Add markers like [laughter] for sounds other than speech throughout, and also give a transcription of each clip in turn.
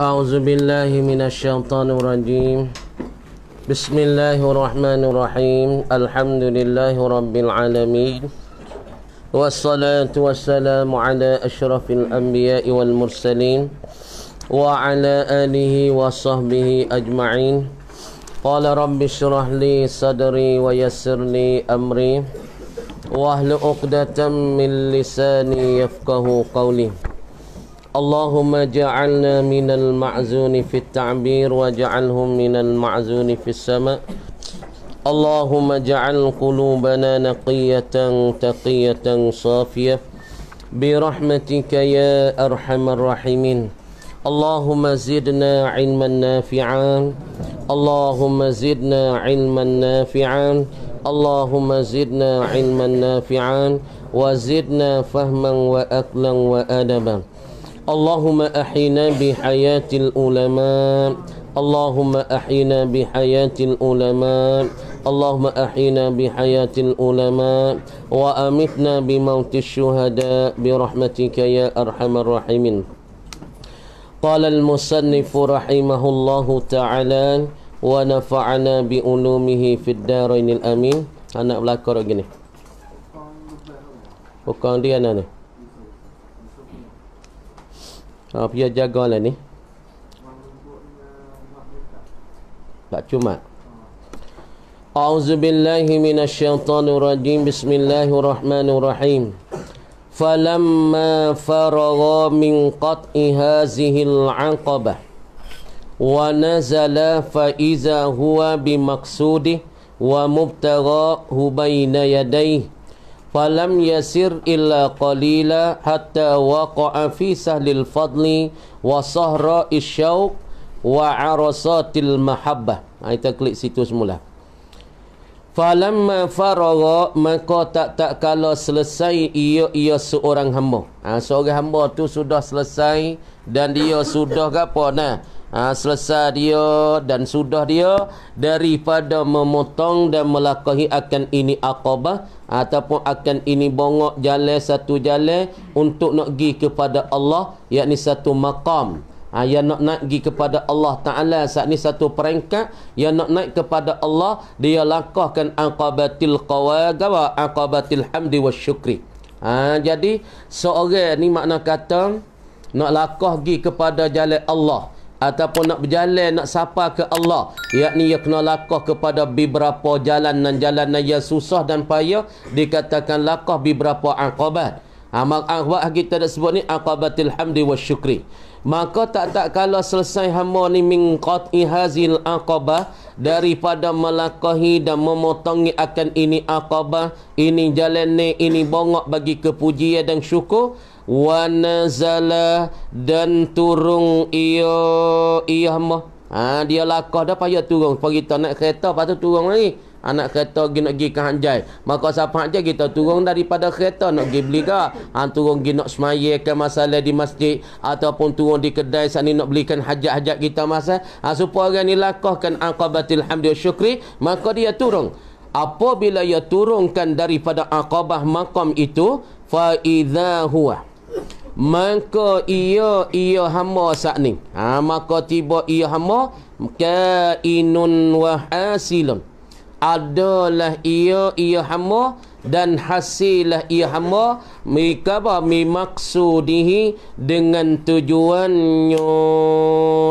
أعوذ بالله من الشيطان الرجيم. بسم الله الرحمن الرحيم. الحمد لله رب العالمين. والصلاة والسلام على أشرف الأنبياء والمرسلين وعلى آله وصحبه أجمعين. قال رب اشرح لي صدري ويسر لي أمري. واهل عقدة من لساني يفقه قولي. اللهم جعلنا من المعزون في التعبير وجعلهم من المعزون في السماء اللهم اجعل قلوبنا نقية تقية صافية برحمتك يا أرحم الراحمين اللهم زدنا علما نافعا اللهم زدنا علما نافعا اللهم زدنا علما نافعا وزدنا فهما وأكلا وأدبا اللهم أحينا بحياة العلماء. اللهم أحينا بحياة العلماء. اللهم أحينا بحياة العلماء. وأمتنا بموت الشهداء برحمتك يا أرحم الراحمين. قال المصنف رحمه الله تعالى ونفعنا بعلومه في الدارين الأمين. أنا belakang gini Bukan dia mana Ha, dia jaga lah ni. Tak cuma. A'udzu billahi minasyaitonir rajim. Bismillahirrahmanirrahim. Falamma faragha min qat'i hazihil 'aqabah wa nazala fa iza huwa bimaksudi wa mubtaghahu bayna yadayhi falam yasir illa qalila hatta waqa'a fi sahlil fadli wa sahra isyauq wa arasatil mahabbah. Ha, kita klik situ semula. Falamma faragha maka tak tak kala selesai ia ia seorang hamba. Ha, seorang hamba tu sudah selesai dan dia sudah apa nah ha, selesai dia dan sudah dia daripada memotong dan melakahi akan ini aqabah ataupun akan ini bongok jalan satu jalan untuk nak pergi kepada Allah yakni satu maqam. Ha, yang nak naik pergi kepada Allah Ta'ala saat ni satu peringkat. Yang nak naik kepada Allah dia lakahkan aqabatil qawagawa aqabatil hamdi wa syukri. Ha, jadi seorang ni makna kata nak lakah pergi kepada jalan Allah ataupun nak berjalan nak sapa ke Allah. Yakni ia kena lakah kepada beberapa jalan dan jalan yang susah dan payah. Dikatakan lakah beberapa aqabat. Amal aqabat kita dah sebut ni aqabatil hamdi wa syukri. Maka tak tak kalau selesai hamba ni min qat'i hazil aqabah daripada melakahi dan memotongi akan ini aqabah ini jalan ni ini bongok bagi kepujian dan syukur wa nazala dan turun ia ia hamba. Ha dia lakah dah payah turun pergi kita naik kereta tu turun lagi. Anak kereta pergi nak pergi ke Hanjai. Maka siapa je kita turun daripada kereta nak pergi beli ke. Ha, turun pergi nak semaya ke masalah di masjid ataupun turun di kedai sana nak belikan hajat-hajat kita masa. Ha, supaya orang ni lakahkan aqabatil hamdi syukri maka dia turun apabila ia turunkan daripada aqabah makam itu fa idza huwa maka ia ia hamba saat ni. Ha, maka tiba ia hamba kainun wa hasilun. Adalah ia ia hamba dan hasilah ia hamba. Mereka apa mimaksudihi dengan tujuannya.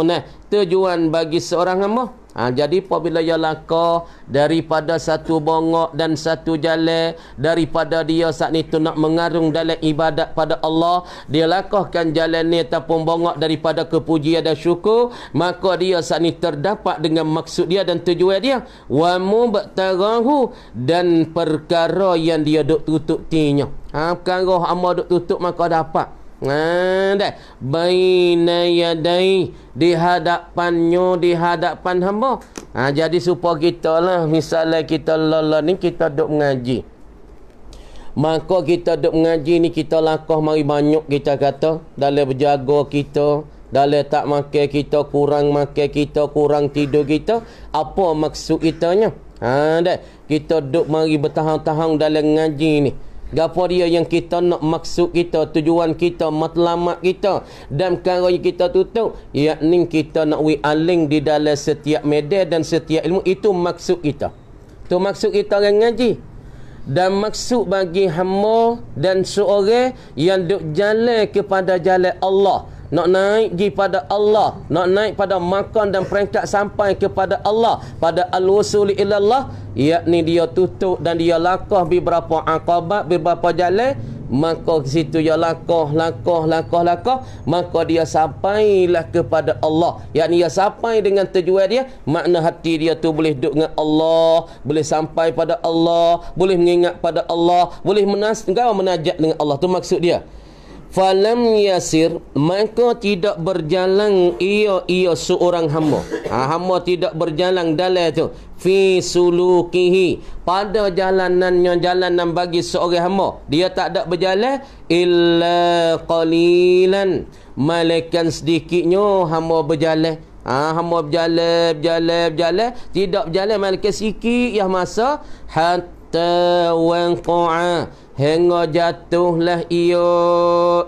Nah tujuan bagi seorang hamba Ha, jadi apabila ia laka daripada satu bongok dan satu jalan daripada dia saat ni tu nak mengarung dalam ibadat pada Allah dia lakahkan jalan ni ataupun bongok daripada kepujian dan syukur maka dia saat ni terdapat dengan maksud dia dan tujuan dia. Wa mubtarahu dan perkara yang dia duk tutup tinya. Ha perkara hamba duk tutup maka dapat Dah baina yadai di hadapannya di hadapan hamba. Ha jadi supaya kita lah misalnya kita lala ni kita duk mengaji. Maka kita duk mengaji ni kita lakah mari banyak kita kata. Dalam berjaga kita dalam tak makan kita kurang makan kita kurang tidur kita. Apa maksud kitanya ha dah kita duk mari bertahan-tahan dalam ngaji ni Gapo dia yang kita nak maksud kita, tujuan kita, matlamat kita dan perkara yang kita tutup, yakni kita nak wi aling di dalam setiap media dan setiap ilmu itu maksud kita. Tu maksud kita orang ngaji. Dan maksud bagi hamba dan seorang yang duk jalan kepada jalan Allah nak naik pergi pada Allah. Nak naik pada makan dan peringkat sampai kepada Allah. Pada al-wusul ilallah yakni dia tutup dan dia lakah beberapa aqabat beberapa jalan maka ke situ dia lakah lakah lakah lakah maka dia sampailah kepada Allah. Yakni dia sampai dengan tujuan dia makna hati dia tu boleh duduk dengan Allah boleh sampai pada Allah boleh mengingat pada Allah boleh menas menajat dengan Allah. Tu maksud dia falam yasir maka tidak berjalan ia ia seorang hamba. Ha, hamba tidak berjalan dalam tu. Fi sulukihi pada jalanannya jalanan bagi seorang hamba. Dia tak ada berjalan illa qalilan. Malaikan sedikitnya hamba berjalan. Ha, hamba berjalan, berjalan, berjalan. Tidak berjalan, malaikat sikit yang masa. Hatta wangka'a hingga jatuhlah ia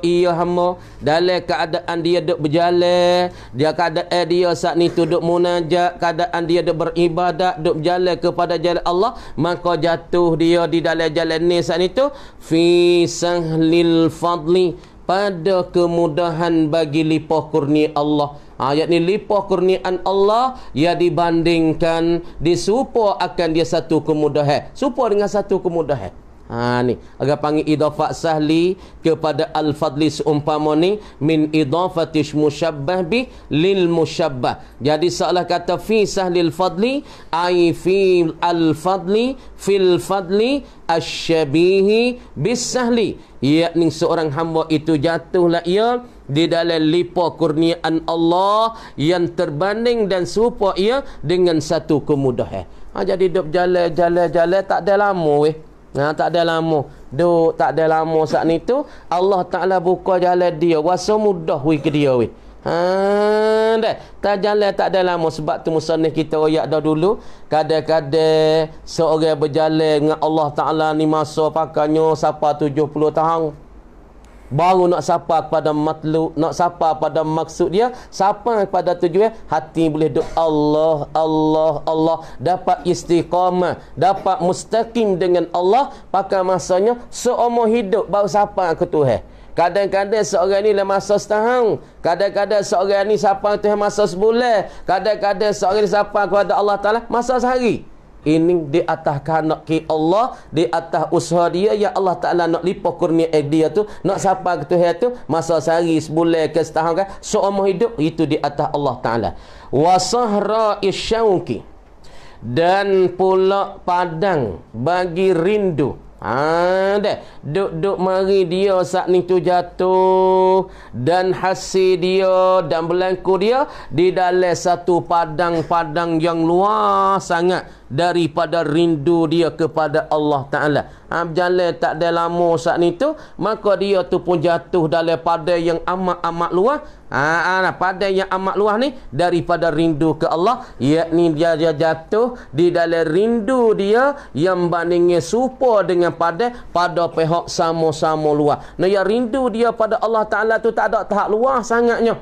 ia hamba. Dalam keadaan dia duk berjalan dia keadaan dia saat ni tu duk munajat. Keadaan dia duk beribadat duk berjalan kepada jalan Allah. Maka jatuh dia di dalam jalan ni saat ni tu. Fi sahlil fadli pada kemudahan bagi lipah kurnia Allah. Ayat ni lipah kurniaan Allah ya dibandingkan disupo akan dia satu kemudahan. Supo dengan satu kemudahan. Ha ni, agak panggil idafat sahli kepada al-fadli seumpama ni min idafati musyabbah bi lil musyabbah. Jadi seolah kata fi sahlil fadli ai fi al-fadli fil fadli asyabihi bis sahli. Yakni seorang hamba itu jatuhlah ia di dalam lipa kurniaan Allah yang terbanding dan serupa ia dengan satu kemudahan. Ha, jadi duduk jalan-jalan-jalan tak ada lama weh. Ha, tak ada lama. Duk tak ada lama saat ni tu Allah Taala buka jalan dia. Wasa mudah wi ke dia wi. Ha dah. Tak jalan tak ada lama sebab tu musannif kita royak dah dulu. Kadang-kadang seorang berjalan dengan Allah Taala ni masa pakainya siapa 70 tahun baru nak sapa kepada matluk nak sapa pada maksud dia sapa kepada tujuan hati boleh doa Allah Allah Allah dapat istiqamah dapat mustaqim dengan Allah pakai masanya seumur hidup baru sapa ke Tuhan Kadang-kadang seorang ni dalam masa setahun. Kadang-kadang seorang ni sapa Tuhan masa sebulan. Kadang-kadang seorang ni sapa kepada Allah Ta'ala masa sehari ini di atas kanak ki Allah di atas usaha dia ya Allah Taala nak lipa kurnia dia tu nak siapa ke Tuhan tu masa sehari sebulan ke setahun kan seumur hidup itu di atas Allah Taala. Wasahra isyauki. Dan pula padang bagi rindu. Ha dah duk-duk mari dia saat ni tu jatuh. Dan hasil dia dan belangku dia di dalam satu padang-padang yang luas sangat daripada rindu dia kepada Allah Taala. Ha berjalan tak ada lama saat ni tu maka dia tu pun jatuh dalam padang yang amat-amat luas Ha, nah, pada yang amat luas ni daripada rindu ke Allah yakni dia, dia jatuh di dalam rindu dia yang bandingnya serupa dengan pada pada pihak sama-sama luas. Nah yang rindu dia pada Allah Taala tu tak ada tahap luas sangatnya.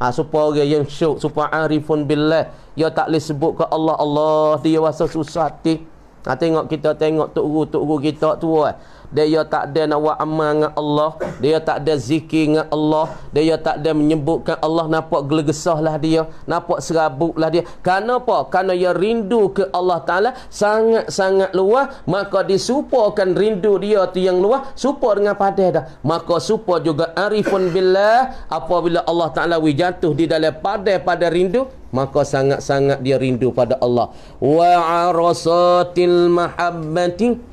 Ha supaya orang yang syuk supaya arifun billah dia tak boleh sebut ke Allah Allah dia rasa susah hati. Ha tengok kita tengok tok guru tok guru kita tu eh. Dia tak ada nak buat amal dengan Allah. Dia tak ada zikir dengan Allah. Dia tak ada menyebutkan Allah. Nampak gelegesahlah dia. Nampak serabutlah dia. Kerana apa? Kerana dia rindu ke Allah Taala sangat-sangat luas. Maka disupakan rindu dia tu yang luas. Supa dengan pada dah. Maka supa juga arifun billah. Apabila Allah Taala wi jatuh di dalam pada pada rindu maka sangat-sangat dia rindu pada Allah. Wa arasatil mahabbati.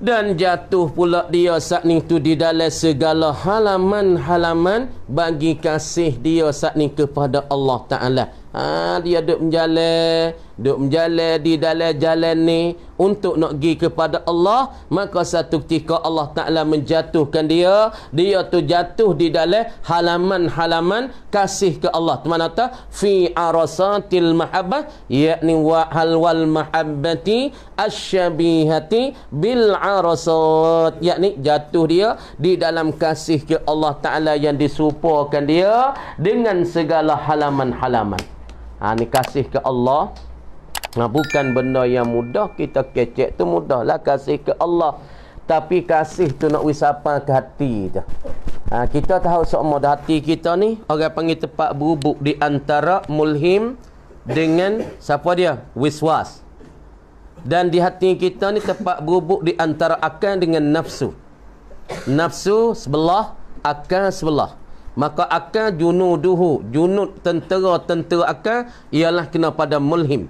Dan jatuh pula dia saat ni tu di dalam segala halaman-halaman bagi kasih dia saat ni kepada Allah Ta'ala. Ha, dia duk menjalan duk menjalan di dalam jalan ni untuk nak pergi kepada Allah maka satu ketika Allah Taala menjatuhkan dia dia tu jatuh di dalam halaman-halaman kasih ke Allah. Mana tu fi arasatil mahabbah yakni wa hal wal mahabbati asyabihati bil arasat. Yakni jatuh dia di dalam kasih ke Allah Taala yang disupakan dia dengan segala halaman-halaman. Ha ni kasih ke Allah Ha, bukan benda yang mudah kita kecek tu mudahlah kasih ke Allah. Tapi kasih tu nak wisapa ke hati tu. Ha, kita tahu semua hati kita ni orang panggil tempat berubuk di antara mulhim dengan siapa dia? Wiswas. Dan di hati kita ni tempat berubuk di antara akal dengan nafsu. Nafsu sebelah, akal sebelah. Maka akal junuduhu, junud tentera-tentera akal ialah kena pada mulhim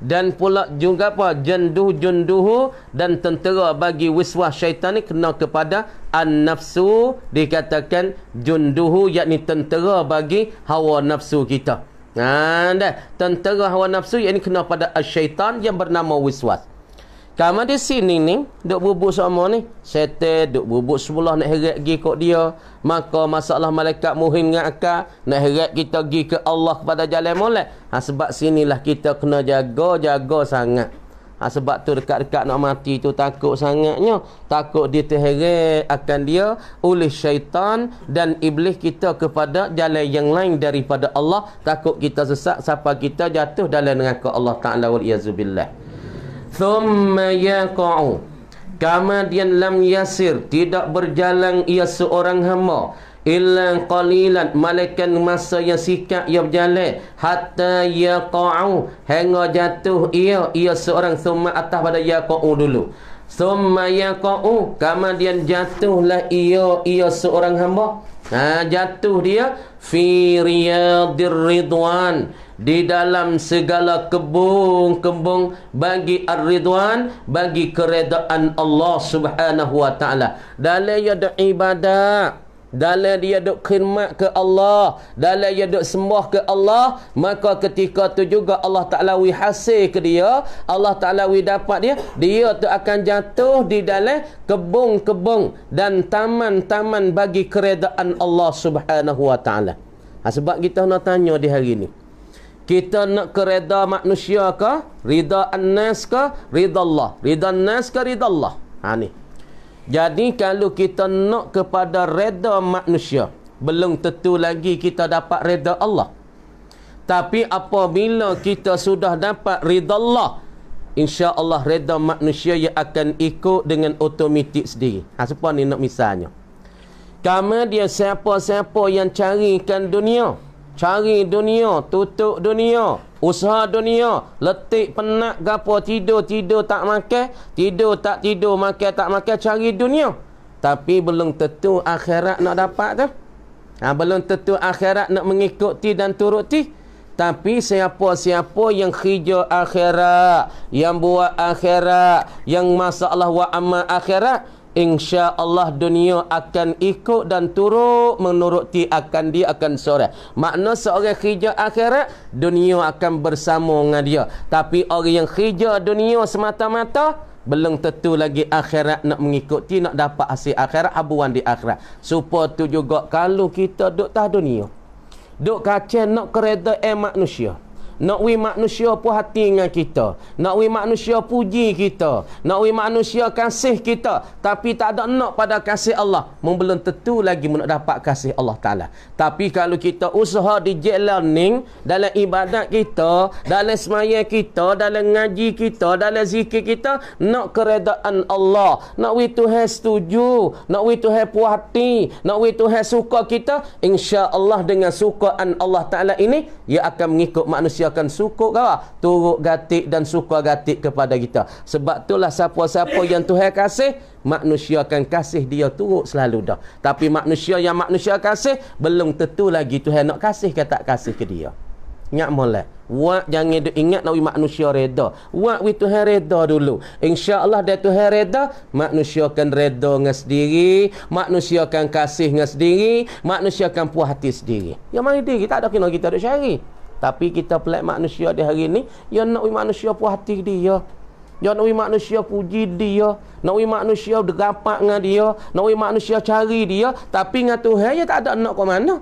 dan pula juga apa? Janduh junduhu dan tentera bagi wiswas syaitan ni kena kepada an-nafsu. Dikatakan junduhu yakni tentera bagi hawa nafsu kita. Ha dah. Tentera hawa nafsu yakni kena pada syaitan yang bernama wiswas kamu di sini ni, duk bubuk sama ni. Setel, duk bubuk sebelah nak heret pergi kot dia. Maka masalah malaikat muhim dengan akal. Nak heret kita pergi ke Allah kepada jalan molek. Ha, sebab sinilah kita kena jaga, jaga sangat. Ha, sebab tu dekat-dekat nak mati tu takut sangatnya. Takut dia terheret akan dia oleh syaitan dan iblis kita kepada jalan yang lain daripada Allah. Takut kita sesak sampai kita jatuh dalam neraka Allah Ta'ala wal-iyazubillah thumma yaqa'u. Kemudian lam yasir tidak berjalan ia seorang hamba illa qalilan malaikat masa yang sikap ia berjalan hatta yaqa'u hingga jatuh ia ia seorang thumma atas pada yaqa'u dulu. Thumma yaqa'u kemudian jatuhlah ia ia seorang hamba. Ha, jatuh dia fi riyadir ridwan di dalam segala kebun-kebun bagi ar-ridwan bagi keredaan Allah Subhanahu wa taala. Dalam dia ada ibadat dalam dia duk khidmat ke Allah dalam dia duk sembah ke Allah maka ketika tu juga Allah Taala wi hasil ke dia Allah Taala wi dapat dia dia tu akan jatuh di dalam kebun-kebun dan taman-taman bagi keredaan Allah Subhanahu wa taala. Ha, sebab kita nak tanya di hari ni kita nak ke reda manusia ke? Rida an-nas ke? Rida Allah rida an-nas ke rida Allah ha ni. Jadi kalau kita nak kepada reda manusia belum tentu lagi kita dapat reda Allah. Tapi apabila kita sudah dapat rida Allah insya-Allah reda manusia yang akan ikut dengan otomatik sendiri. Ha siapa ni nak misalnya. Kamu dia siapa-siapa yang carikan dunia cari dunia, tutup dunia, usaha dunia, letik penat gapo tidur tidur tak makan, tidur tak tidur makan tak makan cari dunia. Tapi belum tentu akhirat nak dapat tu. Ha, belum tentu akhirat nak mengikuti dan turuti. Tapi siapa-siapa yang khija akhirat, yang buat akhirat, yang masalah wa amma akhirat, insya Allah dunia akan ikut dan turut menuruti akan dia akan sore. Makna seorang khija akhirat, dunia akan bersama dengan dia. Tapi orang yang khija dunia semata-mata, belum tentu lagi akhirat nak mengikuti, nak dapat hasil akhirat, habuan di akhirat. Supaya tu juga kalau kita duduk tah dunia, duduk kacau nak kereta eh manusia. Nak wi manusia puas hati dengan kita. Nak wi manusia puji kita. Nak wi manusia kasih kita. Tapi tak ada nak pada kasih Allah. Membelum tentu lagi nak dapat kasih Allah Ta'ala. Tapi kalau kita usaha di learning dalam ibadat kita, dalam semaya kita, dalam ngaji kita, dalam zikir kita, nak keredaan Allah. Nak wi Tuhan setuju. Nak wi Tuhan puas hati. Nak wi Tuhan suka kita. Insya Allah dengan sukaan Allah Ta'ala ini, ia akan mengikut manusia akan sukuk kau turut gatik dan suka gatik kepada kita sebab itulah siapa-siapa yang Tuhan kasih manusia akan kasih dia turut selalu dah tapi manusia yang manusia kasih belum tentu lagi Tuhan nak kasih ke tak kasih ke dia ingat molek Wak jangan ingat nak manusia reda. Wak wi Tuhan reda dulu. Insya-Allah dia Tuhan reda, manusia akan reda dengan sendiri, manusia akan kasih dengan sendiri, manusia akan puas hati sendiri. Yang mana diri tak ada kena kita duk cari. Tapi kita pelik manusia di hari ni, ya nak manusia puas hati dia. Ya nak manusia puji dia, nak manusia derapat dengan dia, nak manusia cari dia, tapi dengan Tuhan ya tak ada nak ke mana.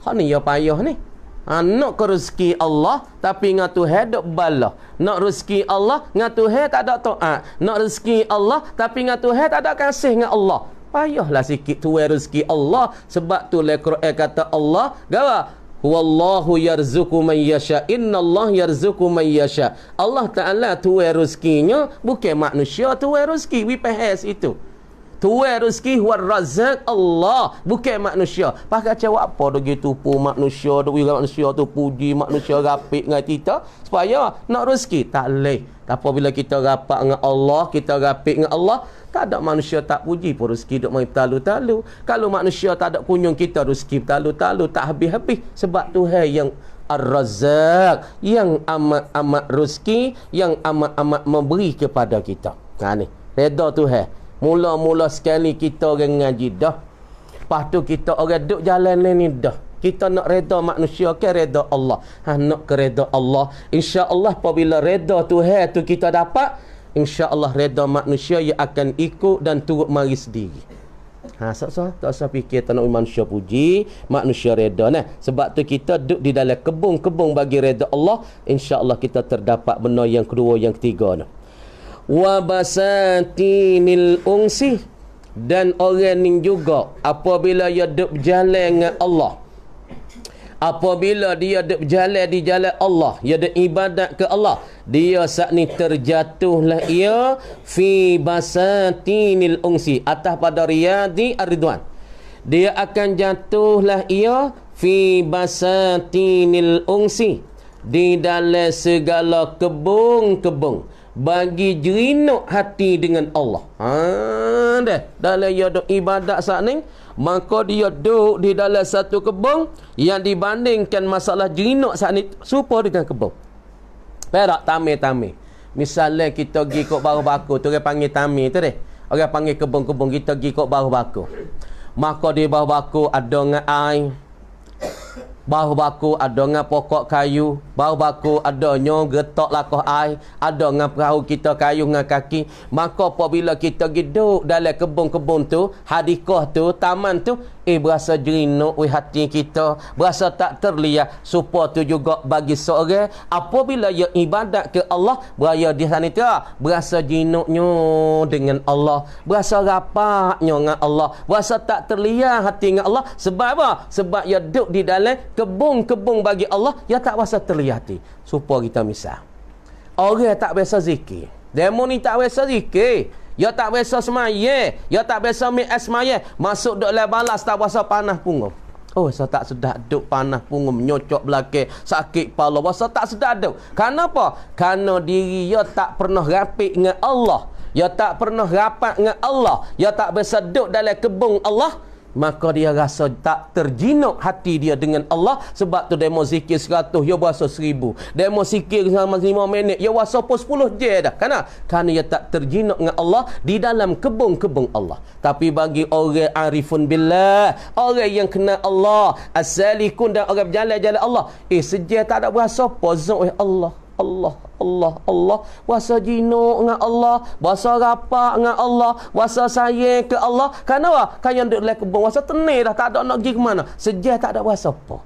Hak ni ya payah ni. Ha, nak ke rezeki Allah tapi dengan Tuhan dok bala. Nak rezeki Allah dengan Tuhan tak ada taat. Nak rezeki Allah tapi dengan Tuhan tak ada kasih dengan Allah. Payahlah sikit tu rezeki Allah sebab tu le Quran kata Allah gawa Wallahu yarzuqu man yasha. Allah yarzuqu man yasha. Allah Taala tuai rezekinya bukan manusia tuai rezeki. We pahas itu. Tuai rezeki huwa razak Allah bukan manusia. Pakai cakap apa dah gitu pu manusia dah manusia tu puji manusia rapik dengan kita supaya nak rezeki tak leh. Tapi bila kita rapat dengan Allah, kita rapik dengan Allah, tak ada manusia tak puji pun rezeki duk main talu-talu. Kalau manusia tak ada kunjung kita rezeki talu-talu tak habis-habis sebab Tuhan yang Ar-Razzaq yang amat-amat rezeki yang amat-amat memberi kepada kita. Ha ni, redha Tuhan. Mula-mula sekali kita orang ngaji dah. Lepas tu kita orang duk jalan ni dah. Kita nak reda manusia ke reda Allah. Ha nak ke reda Allah. Insya-Allah apabila reda Tuhan tu kita dapat, insya-Allah reda manusia yang akan ikut dan turut mari sendiri. Ha sah tak usah fikir tak nak manusia puji, manusia reda nah. Sebab tu kita duduk di dalam kebun-kebun bagi reda Allah, insya-Allah kita terdapat benda yang kedua yang ketiga nah. Wa basatinil ungsi. Dan orang ni juga apabila dia duduk berjalan dengan Allah apabila dia ada berjalan di jalan Allah dia ada ibadat ke Allah dia saat ni terjatuhlah ia fi basatinil ungsi atas pada riyadi aridwan dia akan jatuhlah ia fi basatinil ungsi di dalam segala kebun-kebun bagi jerinuk hati dengan Allah. Ha dah. Dalam ia ibadat saat ni, maka dia duduk di dalam satu kebun yang dibandingkan masalah jerinuk saat ni serupa dengan kebun. Perak tamir-tamir misalnya kita pergi kot baru baku tu orang panggil tamir tu deh. Orang panggil kebun-kebun kita pergi kot baru baku. Maka di baru baku ada dengan air Bahu baku ada dengan pokok kayu. Bahu baku ada nyo getok lakoh air. Ada dengan perahu kita kayu dengan kaki. Maka apabila kita duduk dalam kebun-kebun tu, hadikah tu, taman tu, eh berasa jerinuk wih hati kita. Berasa tak terlihat. Supaya tu juga bagi seorang. Apabila ia ibadat ke Allah, beraya di sana tu, berasa jerinuknya dengan Allah. Berasa rapaknya dengan Allah. Berasa tak terlihat hati dengan Allah. Sebab apa? Sebab ia duduk di dalam kebun-kebun bagi Allah yang tak rasa terlihati supaya kita misal orang tak biasa zikir demo ni tak biasa zikir ya tak biasa semaya ya tak biasa mi semaya masuk dok le balas tak rasa panah punggung Oh, saya tak sedap duk panah punggung nyocok belakang sakit kepala. Masa tak sedap duk. Kenapa? Karena diri dia tak pernah rapik dengan Allah. Ya tak pernah rapat dengan Allah. Ya tak biasa duk dalam kebun Allah maka dia rasa tak terjinuk hati dia dengan Allah sebab tu demo zikir 100 dia berasa 1000 demo zikir selama 5 minit dia berasa pun 10 je dah kenapa? kerana dia tak terjinuk dengan Allah di dalam kebun-kebun Allah. Tapi bagi orang arifun billah orang yang kenal Allah asalikun dan orang berjalan-jalan Allah eh sejak tak ada berasa pozok Allah Allah Allah Allah. Wasa jinuk dengan Allah Wasa rapak dengan Allah Wasa sayang ke Allah. Kenapa? Kan yang duduk dalam kebun Wasa tenir dah Tak ada nak pergi ke mana. Sejak tak ada wasa apa?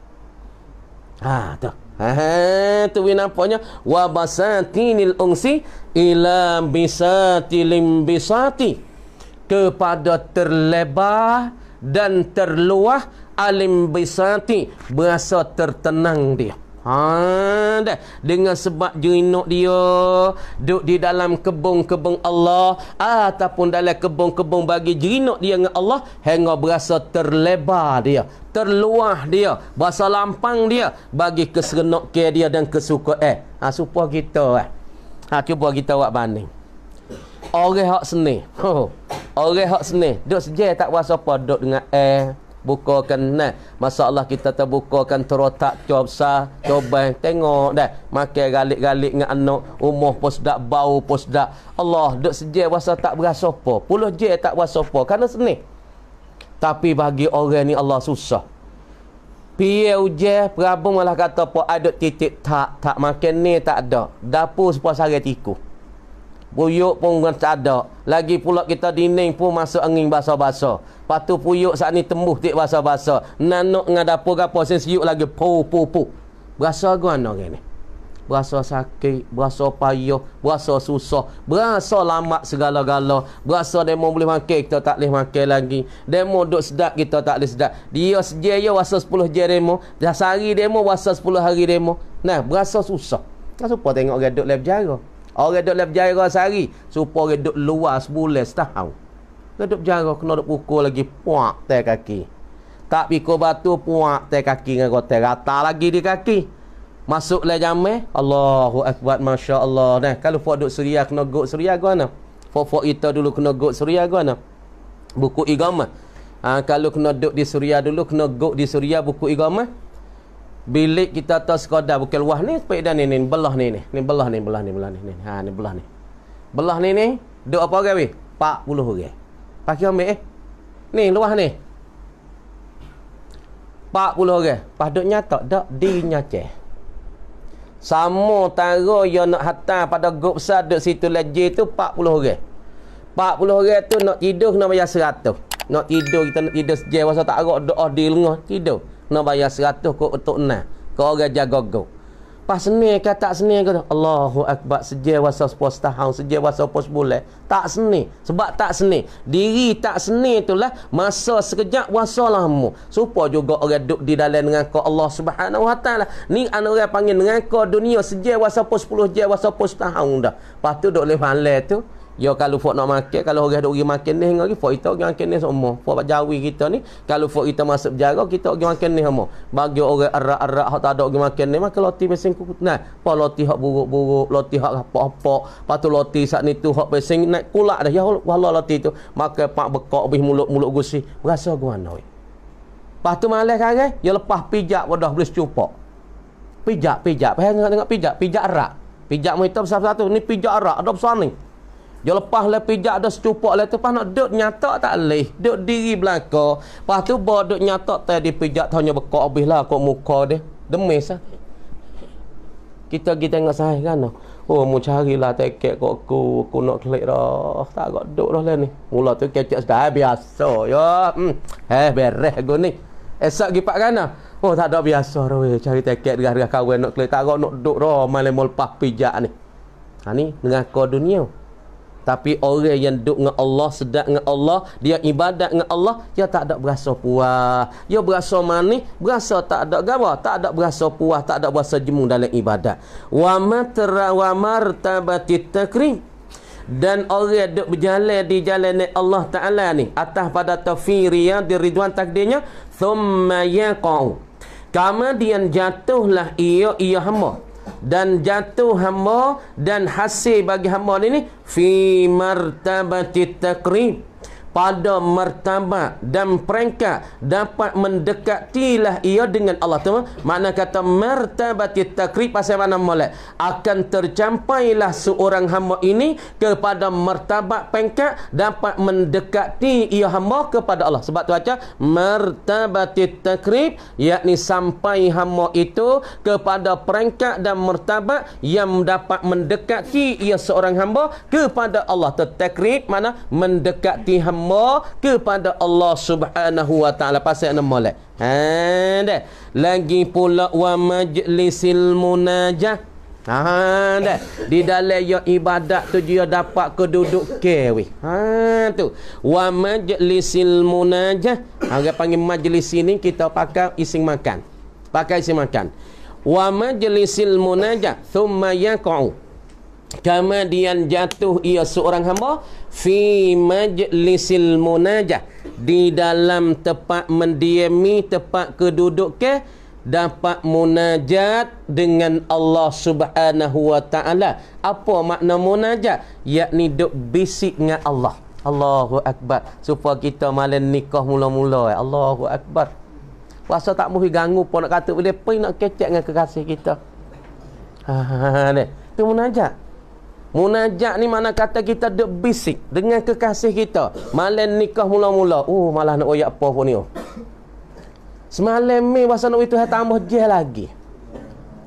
Ha tu. Ha tu we nampaknya wa basatinil ungsi ila bisati. Kepada terlebar dan terluah alim bisati. Berasa tertenang dia Ha dah. Dengan sebab jerinuk dia. Duduk di dalam kebun-kebun Allah. Ataupun dalam kebun-kebun bagi jerinuk dia dengan Allah. Hingga berasa terlebar dia, terluah dia, berasa lampang dia. Bagi keserenok ke dia dan kesukaan. Eh, ha supaya kita eh. Ha cuba kita buat banding. Orang hak seni. Orang hak seni, duduk seje tak puasa apa duduk dengan eh bukakan nah. Masalah kita terbukakan terotak coba coba tengok dah. Makan galik-galik dengan anak umur pun sedak bau pun sedak Allah duk seje rasa tak berasa apa. Puluh je tak berasa apa kerana seni. Tapi bagi orang ni Allah susah. Piye uje perabung malah kata apa ada titik tak tak makan ni tak ada. Dapur sepuas hari tiku. Puyuk pun tak ada. Lagi pula kita dinding pun masuk angin basah-basah. Patu puyuk saat ni tembuh tik basah-basah. Nanuk dengan dapur apa sen siuk lagi pu pu pu. Berasa gua ana ni berasa sakit, berasa payah, berasa susah, berasa lama segala-gala, berasa demo boleh makan kita tak boleh makan lagi. Demo duk sedap kita tak boleh sedap. Dia seje ya wasa 10 je demo, dah sehari demo wasa 10 hari demo. Nah, berasa susah. Tak supa tengok orang duk lep jara. Orang duk lep jara sehari, supa orang duk luar sebulan setahun. Orang duk jara kena duk pukul lagi puak teh kaki. Tak pikul batu puak teh kaki dengan kotel rata lagi di kaki. Masuklah jamai. Allahu Akbar. Masya Allah. Nah, kalau fok duk suria kena gok suria gua mana? Fok-fok kita dulu kena gok suria gua mana? Buku igama. Ha, kalau kena duk di suria dulu, kena gok di suria buku igama. Bilik kita tak sekadar bukan luah ni. Sepek dah ni, ni, belah ni, ni. Ni belah ni, belah ni, belah ni. Ha, ni belah ni. Belah ni, ni. Duk apa orang, weh? 40 orang. Pakai ambil, eh? Ni, luah ni. 40 orang. Pas duk tak di nyaceh. Sama tara yang nak hantar pada grup besar duduk situ lagi tu 40 orang. 40 orang tu nak tidur kena bayar 100. Nak tidur kita nak tidur sejauh masa tak arak doa di lengah tidur. Kena bayar 100 kok untuk enam. Kau orang jaga grup. Pas seni ke tak seni ke Allahu Akbar. Seje wasa sepuluh tahun seje wasa sepuluh bulan tak seni. Sebab tak seni. Diri tak seni itulah masa sekejap wasa lama supaya juga orang duduk di dalam dengan kau Allah Subhanahu Wa Taala. Ni anak orang panggil dengan kau dunia seje wasa sepuluh je wasa sepuluh tahun dah. Lepas tu duk le tu Ya kalau fok nak makan, kalau orang ada pergi makan ni hingga lagi, fok kita pergi makan ni semua. Fok jawi kita ni, kalau fok kita masuk berjaga, kita pergi makan ni semua. Bagi orang arak-arak tak ada pergi makan ni, maka loti pesing kuku. Nah, pa loti hak buruk-buruk, loti hak apa-apa. Patu loti saat ni tu hak pesing naik kulak dah. Ya Allah loti tu. Maka pak bekok habis mulut-mulut gusi. Berasa gua nak. Lepas tu kan, ya lepas pijak wadah boleh secupak. Pijak, pijak. Pahal tengok-tengok pijak. Pijak arak. Pijak muhita besar-besar Ni pijak arak. Ada besar ni. Dia lepas le pijak dah secupak le lepas nak duduk nyata tak leh. Duduk diri belaka. Lepas tu bawa duduk nyata tadi pijak hanya bekak habis lah kok muka dia. Demis lah. Kita pergi tengok saya kan. Oh, mu carilah teket kok aku. Aku nak klik dah. Tak agak duduk dah lah ni. Mula tu kecek sudah biasa. Ya. Hmm. Eh, beres aku ni. Esok pergi pak kan Oh, tak ada biasa dah weh. Cari teket dengan harga kawan nak klik. Tak agak nak duduk dah. Malam lepas pijak ni. Ha ni, dengan kau dunia. Tapi orang yang duduk dengan Allah, sedap dengan Allah, dia ibadat dengan Allah, dia tak ada berasa puas. Dia berasa manis, berasa tak ada gawa, tak ada berasa puas, tak ada berasa jemu dalam ibadat. Wa matra wa martabati takrim. Dan orang duduk berjalan di jalan Allah Ta'ala ni, atas pada tafiriya di ridwan takdirnya, thumma yaqa'u. Kemudian jatuhlah ia, ia hamba dan jatuh hamba dan hasil bagi hamba ini fi martabati takrib pada martabat dan peringkat dapat mendekatilah ia dengan Allah. Tu makna kata martabat takrib pasal mana molek? Akan tercampailah seorang hamba ini kepada martabat peringkat dapat mendekati ia hamba kepada Allah. Sebab tu baca martabat takrib yakni sampai hamba itu kepada peringkat dan martabat yang dapat mendekati ia seorang hamba kepada Allah. Takrib mana mendekati hamba hamba kepada Allah Subhanahu wa taala pasal nama molek. Ha dah. Lagi pula wa majlisil munajah. Ha dah. Di dalam ya ibadat tu dia dapat keduduk ke weh. Ha tu. Wa majlisil munajah. Harga panggil majlis ini kita pakai ising makan. Pakai ising makan. Wa majlisil munajah thumma yaqa'u kemudian jatuh ia seorang hamba fi majlisil munajah di dalam tempat mendiami tempat keduduk ke dapat munajat dengan Allah Subhanahu wa taala apa makna munajat yakni duk bisik dengan Allah Allahu akbar supaya kita malam nikah mula-mula Allahu akbar puasa tak boleh ganggu pun nak kata boleh pergi nak kecek dengan kekasih kita ha ha ni tu munajat Munajat ni mana kata kita duk bisik dengan kekasih kita. Malam nikah mula-mula. Oh, malah nak oyak apa pun ni. Oh. Semalam ni masa nak itu tambah je lagi.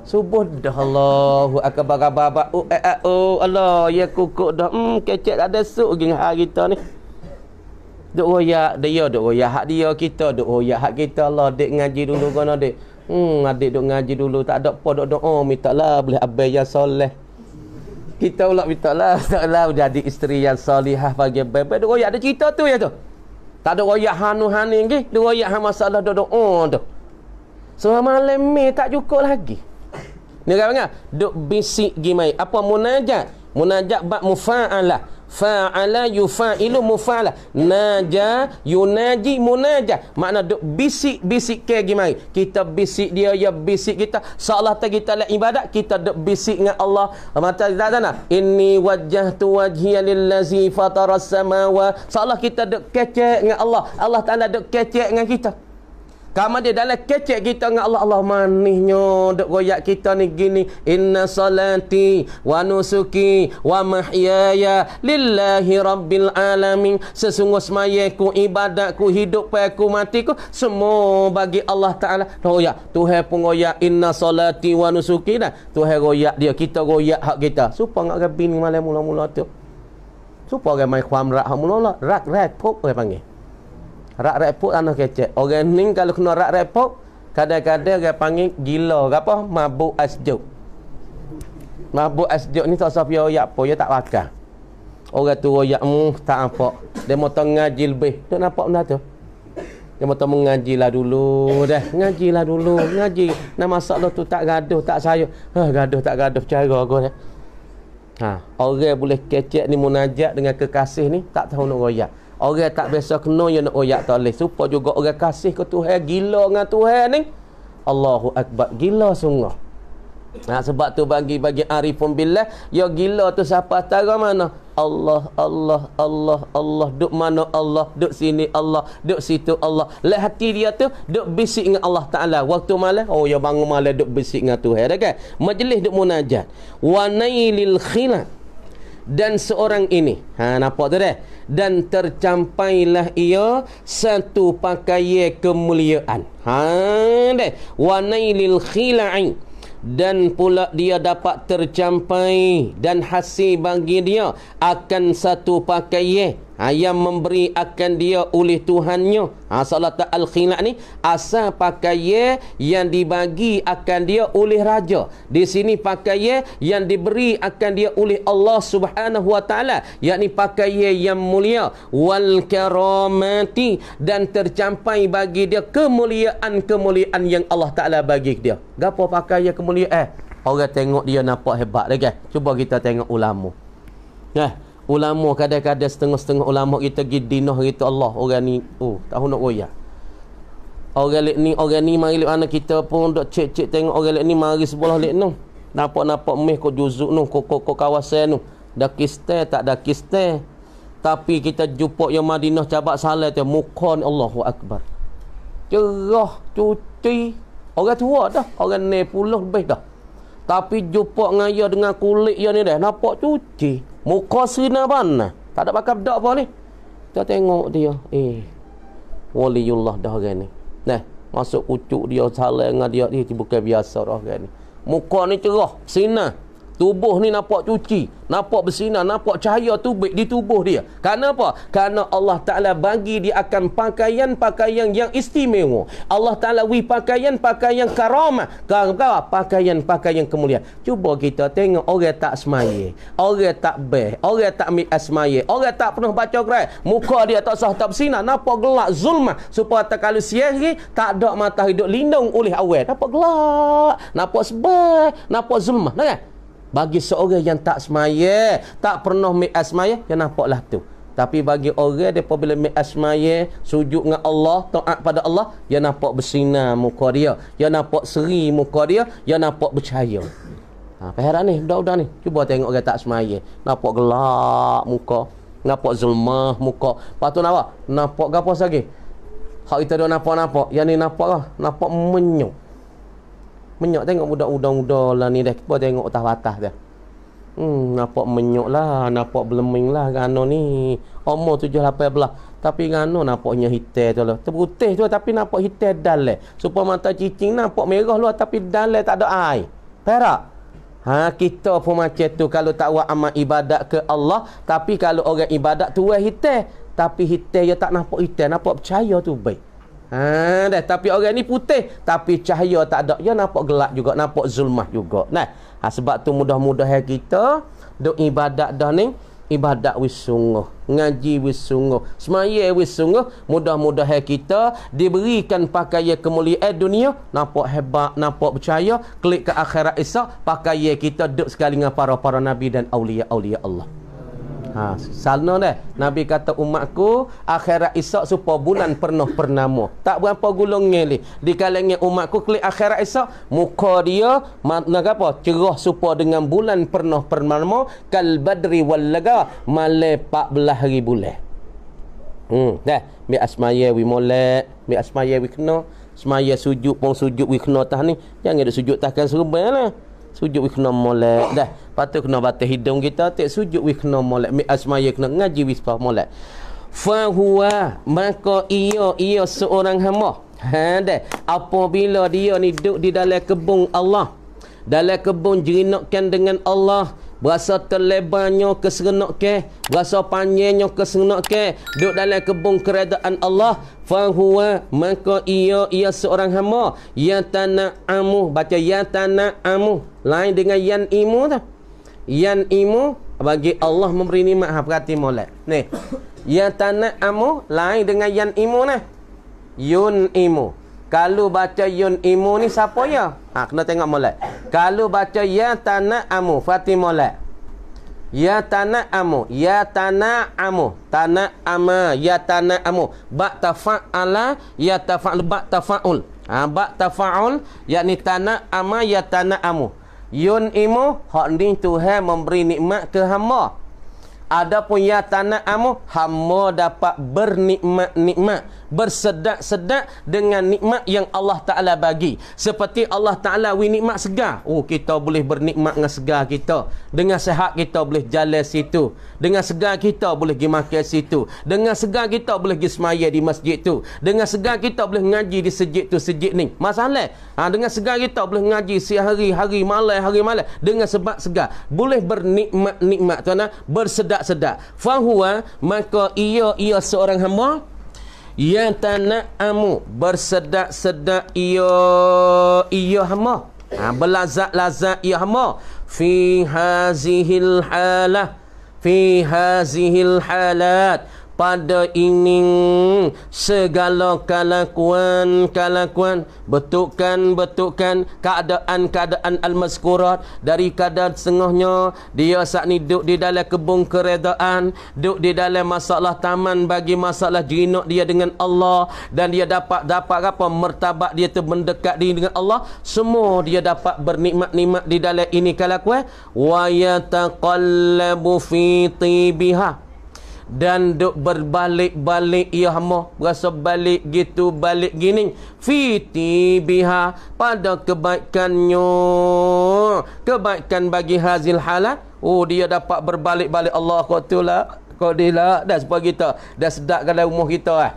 Subuh dah Allahu akbar baba. Oh, eh, eh, oh Allah ya kukuk dah. Hmm kecek ada suk geng hari kita ni. Duk royak dia, duk royak hak dia kita, duk royak hak kita Allah dek ngaji dulu kono dek. Hmm adik duk ngaji dulu tak ada apa duk doa minta lah boleh abai yang soleh. Kita pula minta lah [laughs] tak lah jadi isteri yang solihah bagi abai. Duk royak ada cerita tu ya tu. Tak ada royak hanu hani lagi, duk royak ha masalah duk doa tu. So malam ni tak cukup lagi. Ni kan? Duk bisik gimai. Apa munajat? Munajat bab mufa'alah. Fa'ala yufa'ilu mufa'ala naja yunaji munaja makna bisik-bisik ke gimana kita bisik dia ya bisik kita. Seolah tak kita lah ibadat kita bisik dengan Allah. Mata tak sana inni wajjahtu wajhiya lillazi fatara samawa seolah kita kecek dengan Allah. Allah Ta'ala duk kecek dengan kita kamu dia dalam kecek kita dengan Allah. Allah manisnya duk royak kita ni gini. Inna salati wa nusuki wa mahyaya lillahi rabbil alamin. Sesungguh semayaku ibadatku hidup aku matiku semua bagi Allah taala. Royak. Tuhan pun royak inna salati wa nusuki dah. Tuhan royak dia kita royak hak kita. Supaya ngak gabi ni malam mula-mula tu? Supaya mai kham rak hak mula-mula? Rak rak pop orang panggil Rak repot anak kecek. Orang ni kalau kena rak repot, kadang-kadang dia panggil gila apa? Mabuk asjuk. Mabuk asjuk ni tak siapa royak apa, dia tak wakar. Orang tu royak mu tak apa. Dia mau ngaji lebih. Tu nampak benda tu. Dia mau mengajilah dulu dah. Ngajilah dulu, ngaji. Nama masalah tu tak gaduh, tak sayur. Ha, gaduh tak gaduh cara aku dah. Ha, orang boleh kecek ni munajat dengan kekasih ni tak tahu nak royak. Orang tak biasa kena yang nak oyak toleh. Supaya juga orang kasih ke Tuhan. Gila dengan Tuhan ni. Allahu Akbar. Gila sungguh. Nah, sebab tu bagi-bagi arifun billah. Ya gila tu siapa tara mana? Allah, Allah, Allah, Allah. Duk mana Allah? Duk sini Allah. Duk situ Allah. Lihat hati dia tu. Duk bisik dengan Allah Ta'ala. Waktu malam. Oh ya bangun malam duk bisik dengan Tuhan. Kan? Majlis duk munajat. Wa nailil khilat. Dan seorang ini. Ha, nampak tu dah? dan tercampailah ia satu pakaian kemuliaan. Ha deh. Wa nailil khila'i dan pula dia dapat tercapai dan hasil bagi dia akan satu pakaian ha, yang memberi akan dia oleh Tuhannya. Ha, salat al-khilak ni asal pakaian yang dibagi akan dia oleh raja. Di sini pakaian yang diberi akan dia oleh Allah subhanahu wa ta'ala yakni pakaian yang mulia. Wal karamati dan tercapai bagi dia kemuliaan-kemuliaan yang Allah ta'ala bagi dia. Gapo pakaian kemuliaan? Eh orang tengok dia nampak hebat lagi. Cuba kita tengok ulama nah ulama kadang-kadang setengah-setengah ulama kita pergi dinah kita Allah orang ni oh tahu nak royak orang ni orang ni mari mana kita pun dok cek-cek tengok orang ni mari sebelah lek nu nampak-nampak meh ko juzuk ko ko, ko kawasan nu dak kiste tak dak kiste. Tapi kita jumpa yang Madinah cabak salat tu muka ni Allahu akbar. Cerah cuci. Orang tua dah orang ni puluh lebih dah. Tapi jumpa ngaya dengan kulit yang ni dah nampak cuci Muka sina mana? Tak ada bakal dak apa ni. Kita tengok dia. Eh. Waliullah dah orang ni. Nah, masuk ucuk dia salah dengan dia ni bukan biasa dah orang ni. Muka ni cerah, sinar. Tubuh ni nampak cuci, nampak bersinar, nampak cahaya tubik di tubuh dia. Karena apa? Karena Allah Ta'ala bagi dia akan pakaian-pakaian yang istimewa. Allah Ta'ala wi pakaian-pakaian karamah. Kenapa? Pakaian-pakaian kemuliaan. Cuba kita tengok orang tak semaya. Orang tak beh. Orang tak mi asmaya. Orang tak pernah baca Quran. Muka dia tak sah tak bersinar. Nampak gelap zulmah. Supaya tak kalau siari, tak ada mata hidup lindung oleh awal. Nampak gelap. Nampak sebab. Nampak zulmah. Nampak? Bagi seorang yang tak semaya, tak pernah mi asmaya, dia nampaklah tu. Tapi bagi orang dia apabila mi asmaya, sujud dengan Allah, taat pada Allah, dia nampak bersinar muka dia. Dia nampak seri muka dia, dia nampak bercahaya. Ha, Perhatian ni, budak-budak ni. Cuba tengok orang tak semaya. Nampak gelap muka. Nampak zulmah muka. Lepas tu nampak? Nampak apa lagi? Hak kita dah nampak-nampak. Yang ni nampak lah. Nampak menyuk. Menyok tengok budak muda-muda lah ni dah. Kita tengok atas-atas dia. Hmm, nampak menyok lah. Nampak beleming lah kan ni. Umur tujuh lapan belah. tapi ngano nampaknya hitam tu lah terputih tu tapi nampak hitam dalam supaya mata cicing nampak merah luar tapi dalam tak ada air perak Ha kita pun macam tu kalau tak buat amal ibadat ke Allah tapi kalau orang ibadat tu hitam tapi hitam dia tak nampak hitam nampak percaya tu baik. Ha dah. Tapi orang ni putih. Tapi cahaya tak ada. Dia nampak gelap juga. Nampak zulmah juga. Nah ha, sebab tu mudah-mudah kita duk ibadat dah ni ibadat wis sungguh ngaji wis sungguh semaya wis sungguh mudah-mudahan kita diberikan pakaian kemuliaan dunia. Nampak hebat nampak percaya klik ke akhirat esok pakaian kita duduk sekali dengan para-para nabi dan aulia-aulia Allah Ha, salna dah. Nabi kata umatku akhirat esok supaya bulan penuh pernama. Tak berapa gulung ngeli. Di kalangan umatku klik akhirat esok muka dia makna apa? Cerah supaya dengan bulan penuh pernama kal badri wal laga male 14 hari bulan. Hmm, dah. Mi asmaya wi molek, mi asmaya wi kena. Semaya sujud pun sujud wi kena tah ni. Jangan ada sujud takkan serban lah sujud wis kena molek dah patut kena batas hidung kita tak sujud wis kena molek. Asmaya kena ngaji wis pa molek. Fa huwa maka ia ia seorang hamba. Ha dah apabila dia ni duduk di dalam kebun Allah dalam kebun jerinakkan dengan Allah Berasa terlebarnya keserenok ke Berasa panjangnya keserenok ke Duduk dalam kebun keredaan Allah Fahuwa Maka ia ia seorang hamba. Ya tanah amu Baca ya tanah amu Lain dengan yan imu tu Yan imu Bagi Allah memberi nikmat ha, Perhati molek Ni Ya tanah amu Lain dengan yan imu ni Yun imu kalau baca yun imu ni siapa ya? Ha, kena tengok molek. Kalau baca ya tanah amu, Fatih molek. Ya tanah amu, ya tanah amu, tanah ama, ya tanah amu. Ba tafa'ala, ya tafa'al, ba tafa'ul. Ha, ba tafa'ul, yakni tanah ama, ya tanah amu. Yun imu, hak ni Tuhan memberi nikmat ke hamba. Adapun ya tanah amu, hamba dapat bernikmat-nikmat bersedak-sedak dengan nikmat yang Allah Ta'ala bagi. Seperti Allah Ta'ala wi nikmat segar. Oh, kita boleh bernikmat dengan segar kita. Dengan sehat kita boleh jalan situ. Dengan segar kita boleh pergi makan situ. Dengan segar kita boleh pergi semaya di masjid tu. Dengan segar kita boleh ngaji di sejid tu, sejid ni. Masalah. Ha, dengan segar kita boleh ngaji siang hari, hari malam, hari malam. Dengan sebab segar. Boleh bernikmat-nikmat tuan Bersedak-sedak. Fahuwa, maka ia, ia seorang hamba yang tana'amu bersedak-sedak ia ia hama. Ha, berlazat-lazat ia hama. Fi hazihil halah fi hazihil halat pada ini. Segala kelakuan-kelakuan betulkan-betulkan keadaan-keadaan al-mazkurat. Dari keadaan setengahnya dia saat ni duduk di dalam kebun keredaan duduk di dalam masalah taman bagi masalah jinak dia dengan Allah. Dan dia dapat dapat apa? Mertabat dia tu mendekat diri dengan Allah. Semua dia dapat bernikmat-nikmat di dalam ini kelakuan. Wa yataqallabu fi tibiha dan duk berbalik-balik ia hamba. Berasa balik gitu balik gini. Fiti biha pada kebaikannya. Kebaikan bagi hazil halat. Oh dia dapat berbalik-balik. Allah kau tu lah kau dia lah. Dah sebab kita. Dah sedap kalau umur kita eh.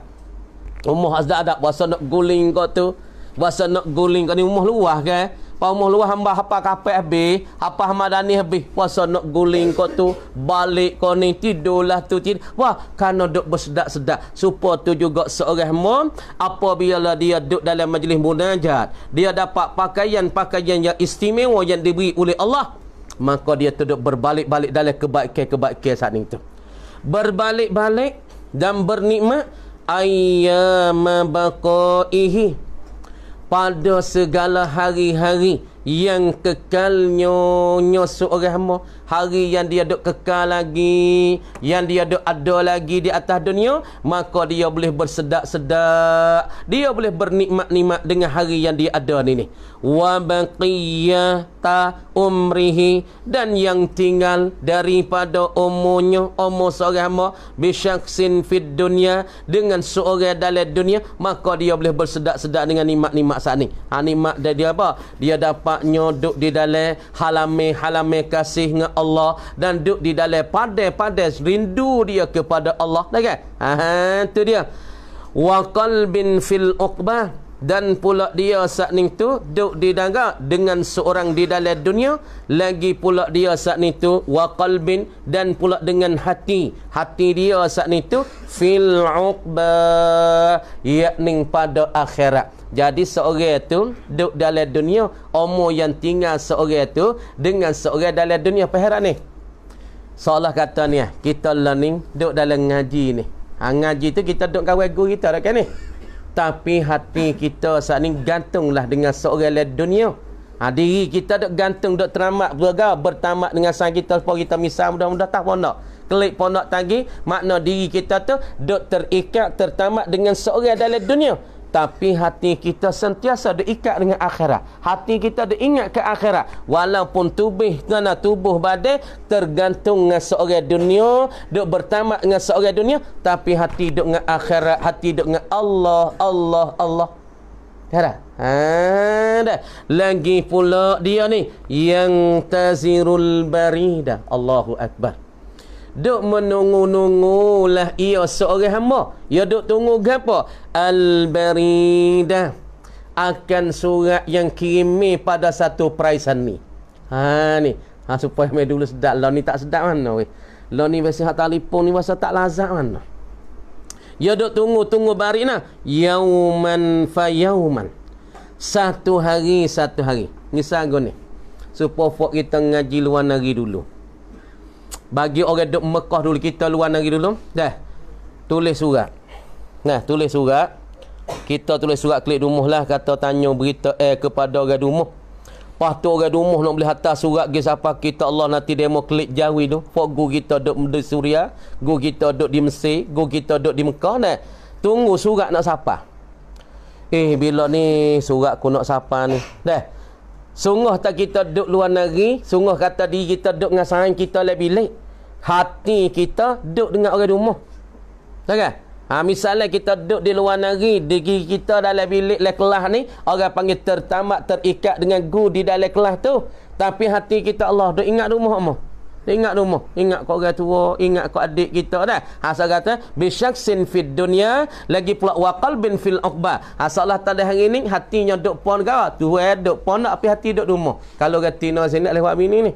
Umur sedap ada berasa nak guling kau tu. Berasa nak guling kau ni umur luah kan Paumuh luah hamba hapa kapek habis, hapa hamadani habis. Puasa nak guling kau tu, balik kau ni tidurlah tu tid. Wah, kana duk bersedak-sedak. Supaya tu juga seorang hamba apabila dia duduk dalam majlis munajat, dia dapat pakaian-pakaian yang istimewa yang diberi oleh Allah, maka dia duduk berbalik-balik dalam kebaikan-kebaikan saat itu. Berbalik-balik dan bernikmat ayyama baqaihi pada segala hari-hari yang kekalnya nyo seorang hamba hari yang dia duk kekal lagi yang dia duk ada lagi di atas dunia maka dia boleh bersedak-sedak dia boleh bernikmat-nikmat dengan hari yang dia ada ni ni wa baqiyata umrihi. Dan yang tinggal daripada umurnya umur seorang hamba bisyaksin fid dunya dengan seorang dalam dunia maka dia boleh bersedak-sedak dengan nikmat-nikmat saat ni. Ha nikmat dia, dia apa? Dia dapat nyoduk di dalam halame-halame kasih dengan Allah dan duduk di dalam padai-padai rindu dia kepada Allah. Dah kan ha tu dia. Wa qalbin fil uqbah dan pula dia saat ni tu duduk di daga dengan seorang di dalam dunia. Lagi pula dia saat ni tu wa qalbin dan pula dengan hati. Hati dia saat ni tu fil uqba yakni pada akhirat. Jadi seorang tu duduk dalam dunia umur yang tinggal seorang tu dengan seorang dalam dunia. Apa ni? Seolah kata ni kita learning duduk dalam ngaji ni. Ha, ngaji tu kita duduk kawan guru kita dah kan ni tapi hati kita saat ni gantunglah dengan seorang lain dunia. Ha, diri kita dok gantung dok teramat berga bertamat dengan sang kita supaya kita misal mudah-mudah tak pondok. Klik pondok tadi makna diri kita tu dok terikat tertamat dengan seorang dalam dunia tapi hati kita sentiasa diikat dengan akhirat. Hati kita diingat ke akhirat. Walaupun tubuh kerana tubuh badan tergantung dengan seorang dunia, duk bertamak dengan seorang dunia, tapi hati duk dengan akhirat, hati duk dengan Allah, Allah, Allah. Kata? Ha, dah. Lagi pula dia ni yang tazirul barida. Allahu akbar duk menunggu-nunggulah ia seorang hamba. Ia duk tunggu apa al-baridah. Akan surat yang kirimi pada satu peraisan ni. Ha ni. Ha supaya mai dulu sedap. Lah ni tak sedap mana weh? Lah ni biasa hak telefon ni masa tak lazat mana? Ia duk tunggu-tunggu barina yauman fa yauman. Satu hari satu hari. Ni sago ni. Supaya kita ngaji luar negeri dulu bagi orang duk Mekah dulu kita luar negeri dulu dah tulis surat nah tulis surat kita tulis surat klik rumah lah kata tanya berita eh kepada orang rumah Lepas tu orang rumah nak boleh hantar surat ke siapa kita Allah nanti demo klik jauh tu. Fok gu kita duk di Suria, gu kita duk di Mesir, gu kita duk di Mekah nah. Tunggu surat nak siapa. Eh bila ni surat ku nak siapa ni. Dah. Sungguh tak kita duk luar negeri, sungguh kata diri kita duk dengan sayang kita lebih bilik hati kita duduk dengan orang rumah. Tak kan? Ha, misalnya kita duduk di luar negeri, diri kita dalam bilik le kelas ni, orang panggil tertamak, terikat dengan gu di dalam kelas tu. Tapi hati kita Allah, duduk ingat rumah Allah. Ingat rumah, ingat kau orang tua, ingat kau adik kita dah. Asal kata bisyaksin fid dunia lagi pula waqal bin fil uqba. Asal Allah tadi hari ini hatinya duk pon kau, tu duk pon nak tapi hati duk rumah. Kalau kata tina sini lewat bini ni.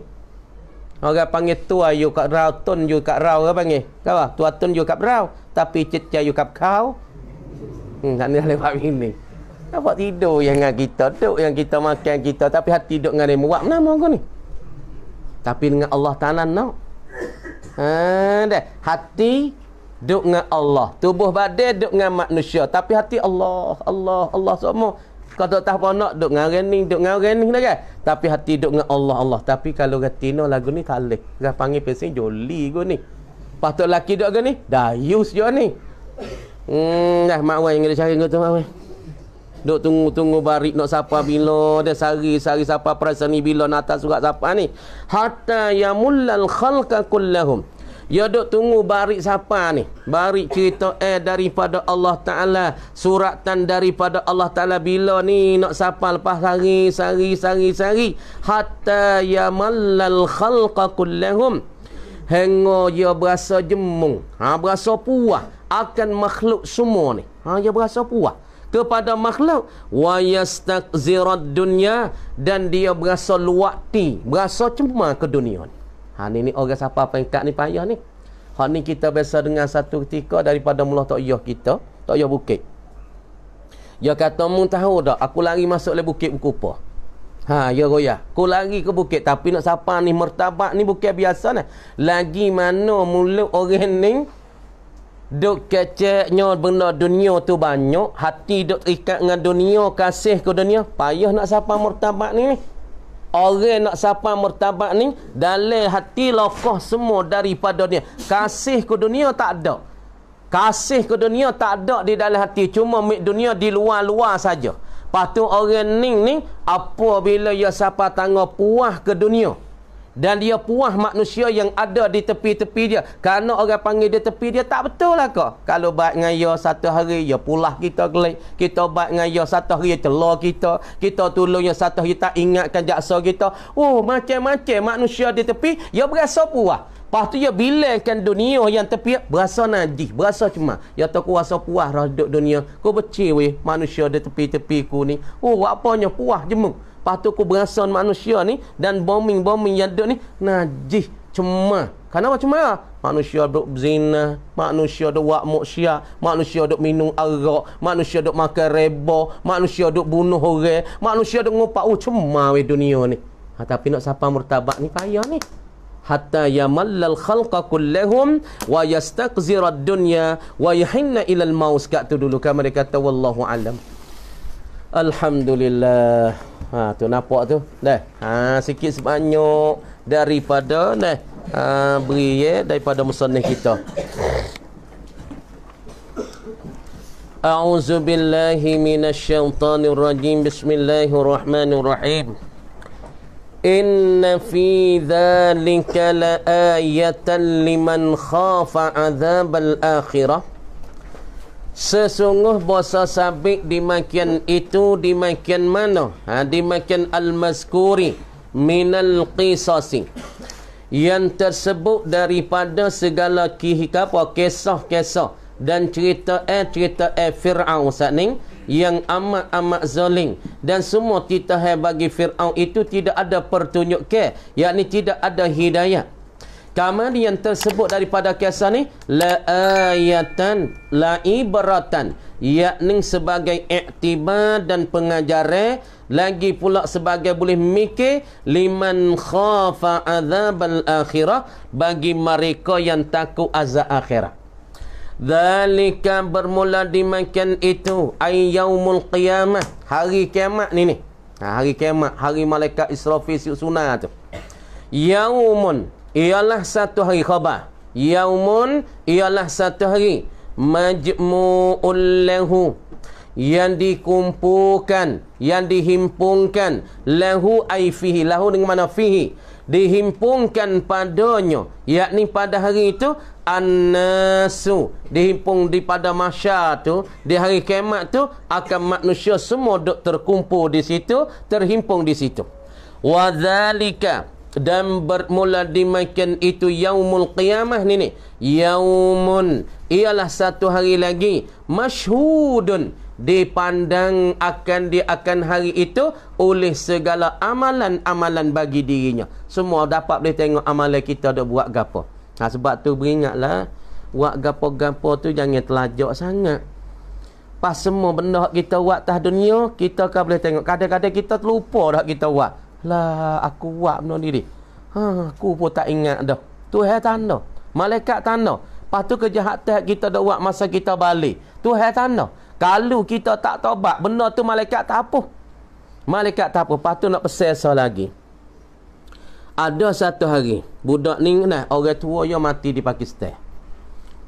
Orang panggil tua you kat rau, tun you kat rau ke panggil? Kau tua tun you kat rau, tapi cecah you kat kau. Hmm, tak ni lewat ini. Nampak tidur yang kita, duduk yang kita makan kita, tapi hati duduk dengan dia. Buat nama kau ni? Tapi dengan Allah Ta'ala no. Ha, dah. Hati duduk dengan Allah. Tubuh badan duduk dengan manusia. Tapi hati Allah, Allah, Allah semua. Kau tak tahu apa nak duk dengan ni, duk dengan ni dah kan. Tapi hati duk dengan Allah Allah. Tapi kalau gatino lagu ni tak leh. Gak panggil pesen joli go ni. Patut laki duk ni. Dayus jo ni. Hmm, dah mak yang dia cari kau tu mak. Duk tunggu-tunggu barik nak siapa bila dia sari-sari siapa perasaan ni bila nak atas surat siapa ni. Hatta yamullal khalqa kullahum. Ya duk tunggu barik siapa ni? Barik cerita eh daripada Allah Ta'ala. Suratan daripada Allah Ta'ala. Bila ni nak siapa lepas sari, sari, sari, sari. Hatta yamallal khalqa kullahum. Hingga dia berasa jemung. Ha, berasa puas. Akan makhluk semua ni. Ha, dia berasa puas. Kepada makhluk. Wa yastakzirat dunya. Dan dia berasa luakti. Berasa cema ke dunia ni. Ha ni ni orang siapa pengkat ni payah ni. Ha ni kita biasa dengan satu ketika daripada mula tok yah kita, tok yah bukit. Dia kata mu tahu dak aku lari masuk le bukit buku apa. Ha ya goya. Aku lari ke bukit tapi nak siapa ni mertabak ni bukit biasa ni. Lagi mana mulut orang ni Duk keceknya benda dunia tu banyak Hati duk ikat dengan dunia Kasih ke dunia Payah nak siapa mertabak ni ni Orang nak sapa mertabak ni dalam hati lokah semua daripada dia. Kasih ke dunia tak ada. Kasih ke dunia tak ada di dalam hati. Cuma mik dunia di luar-luar saja. Patu orang ning ni apabila ia siapa tangga puah ke dunia dan dia puas manusia yang ada di tepi-tepi dia kerana orang panggil dia tepi dia tak betul lah kok kalau baik ngaya satu hari ya pulah kita gelik kita baik ngaya satu hari telur kita kita tolong yang satu hari tak ingatkan jaksa kita oh macam-macam manusia di tepi ya berasa puas Lepas tu dia bilangkan dunia yang tepi berasa najis, berasa cuma. Ya tak kuasa puas dah duduk dunia. Kau becik weh manusia di tepi-tepi ku ni. Oh, apanya puas jemuk. Lepas tu aku berasa manusia ni dan bombing-bombing yang ada ni najis cuma. Kenapa cuma? Manusia duk zina, manusia duk buat muksyak, manusia duk minum arak, manusia duk makan reba, manusia duk bunuh orang, manusia duk ngupak oh cuma weh dunia ni. Ha, tapi nak siapa murtabak ni payah ni. Hatta yamallal khalqa kullahum wa yastaqzira ad-dunya wa yahinna ila al-maus. Kat tu dulu kan mereka kata wallahu alam. Alhamdulillah. Ha tu nampak tu. Dah. Ha sikit sebanyak daripada dah. Ha beri ya daripada musannif kita. A'udzu billahi minasyaitonir rajim. Bismillahirrahmanirrahim. Inna fi dzalika laayatan liman khafa 'adzabal akhirah. Sesungguh bahasa sabik dimakian itu dimakian mana? Ha, dimakian al-mazkuri minal qisasi. Yang tersebut daripada segala kisah-kisah dan cerita eh eh Fir'aun saat ni yang amat-amat zalim dan semua kita bagi Fir'aun itu tidak ada pertunjuk ke yakni tidak ada hidayah Kamar yang tersebut daripada kisah ni la ayatan la ibratan yakni sebagai iktibar dan pengajaran lagi pula sebagai boleh mikir liman khafa azabal akhirah bagi mereka yang takut azab akhirat. Zalika bermula dimakan itu ay yaumul qiyamah hari kiamat ni ni. Ha, hari kiamat hari malaikat Israfil sunat tu. Yaumun ialah satu hari khabar. Yaumun ialah satu hari. Majmu'ul lahu yang dikumpulkan yang dihimpunkan lahu ai fihi. Lahu dengan mana fihi? Dihimpunkan padanya. Yakni pada hari itu annasu. Dihimpun di pada masyar tu di hari kiamat tu akan manusia semua duk terkumpul di situ terhimpun di situ. Wadzalika dan bermula dimakan itu yaumul qiyamah ni ni yaumun. Ialah satu hari lagi. Masyhudun dipandang akan di akan hari itu oleh segala amalan-amalan bagi dirinya. Semua dapat boleh tengok amalan kita dah buat gapo. Ha sebab tu beringatlah buat gapo-gapo tu jangan telajak sangat. Pas semua benda kita buat tah dunia kita kan boleh tengok. Kadang-kadang kita terlupa dah kita buat lah aku buat benda ni. Ha, aku pun tak ingat dah. Tuhan tanda. Malaikat tanda. Lepas tu kejahatan kita dah buat masa kita balik. Tuhan tanda. Kalau kita tak tobat, benda tu malaikat tak apa. Malaikat tak apa. Lepas tu nak pesesa lagi. Ada satu hari, budak ni nah, orang tua yang mati di Pakistan.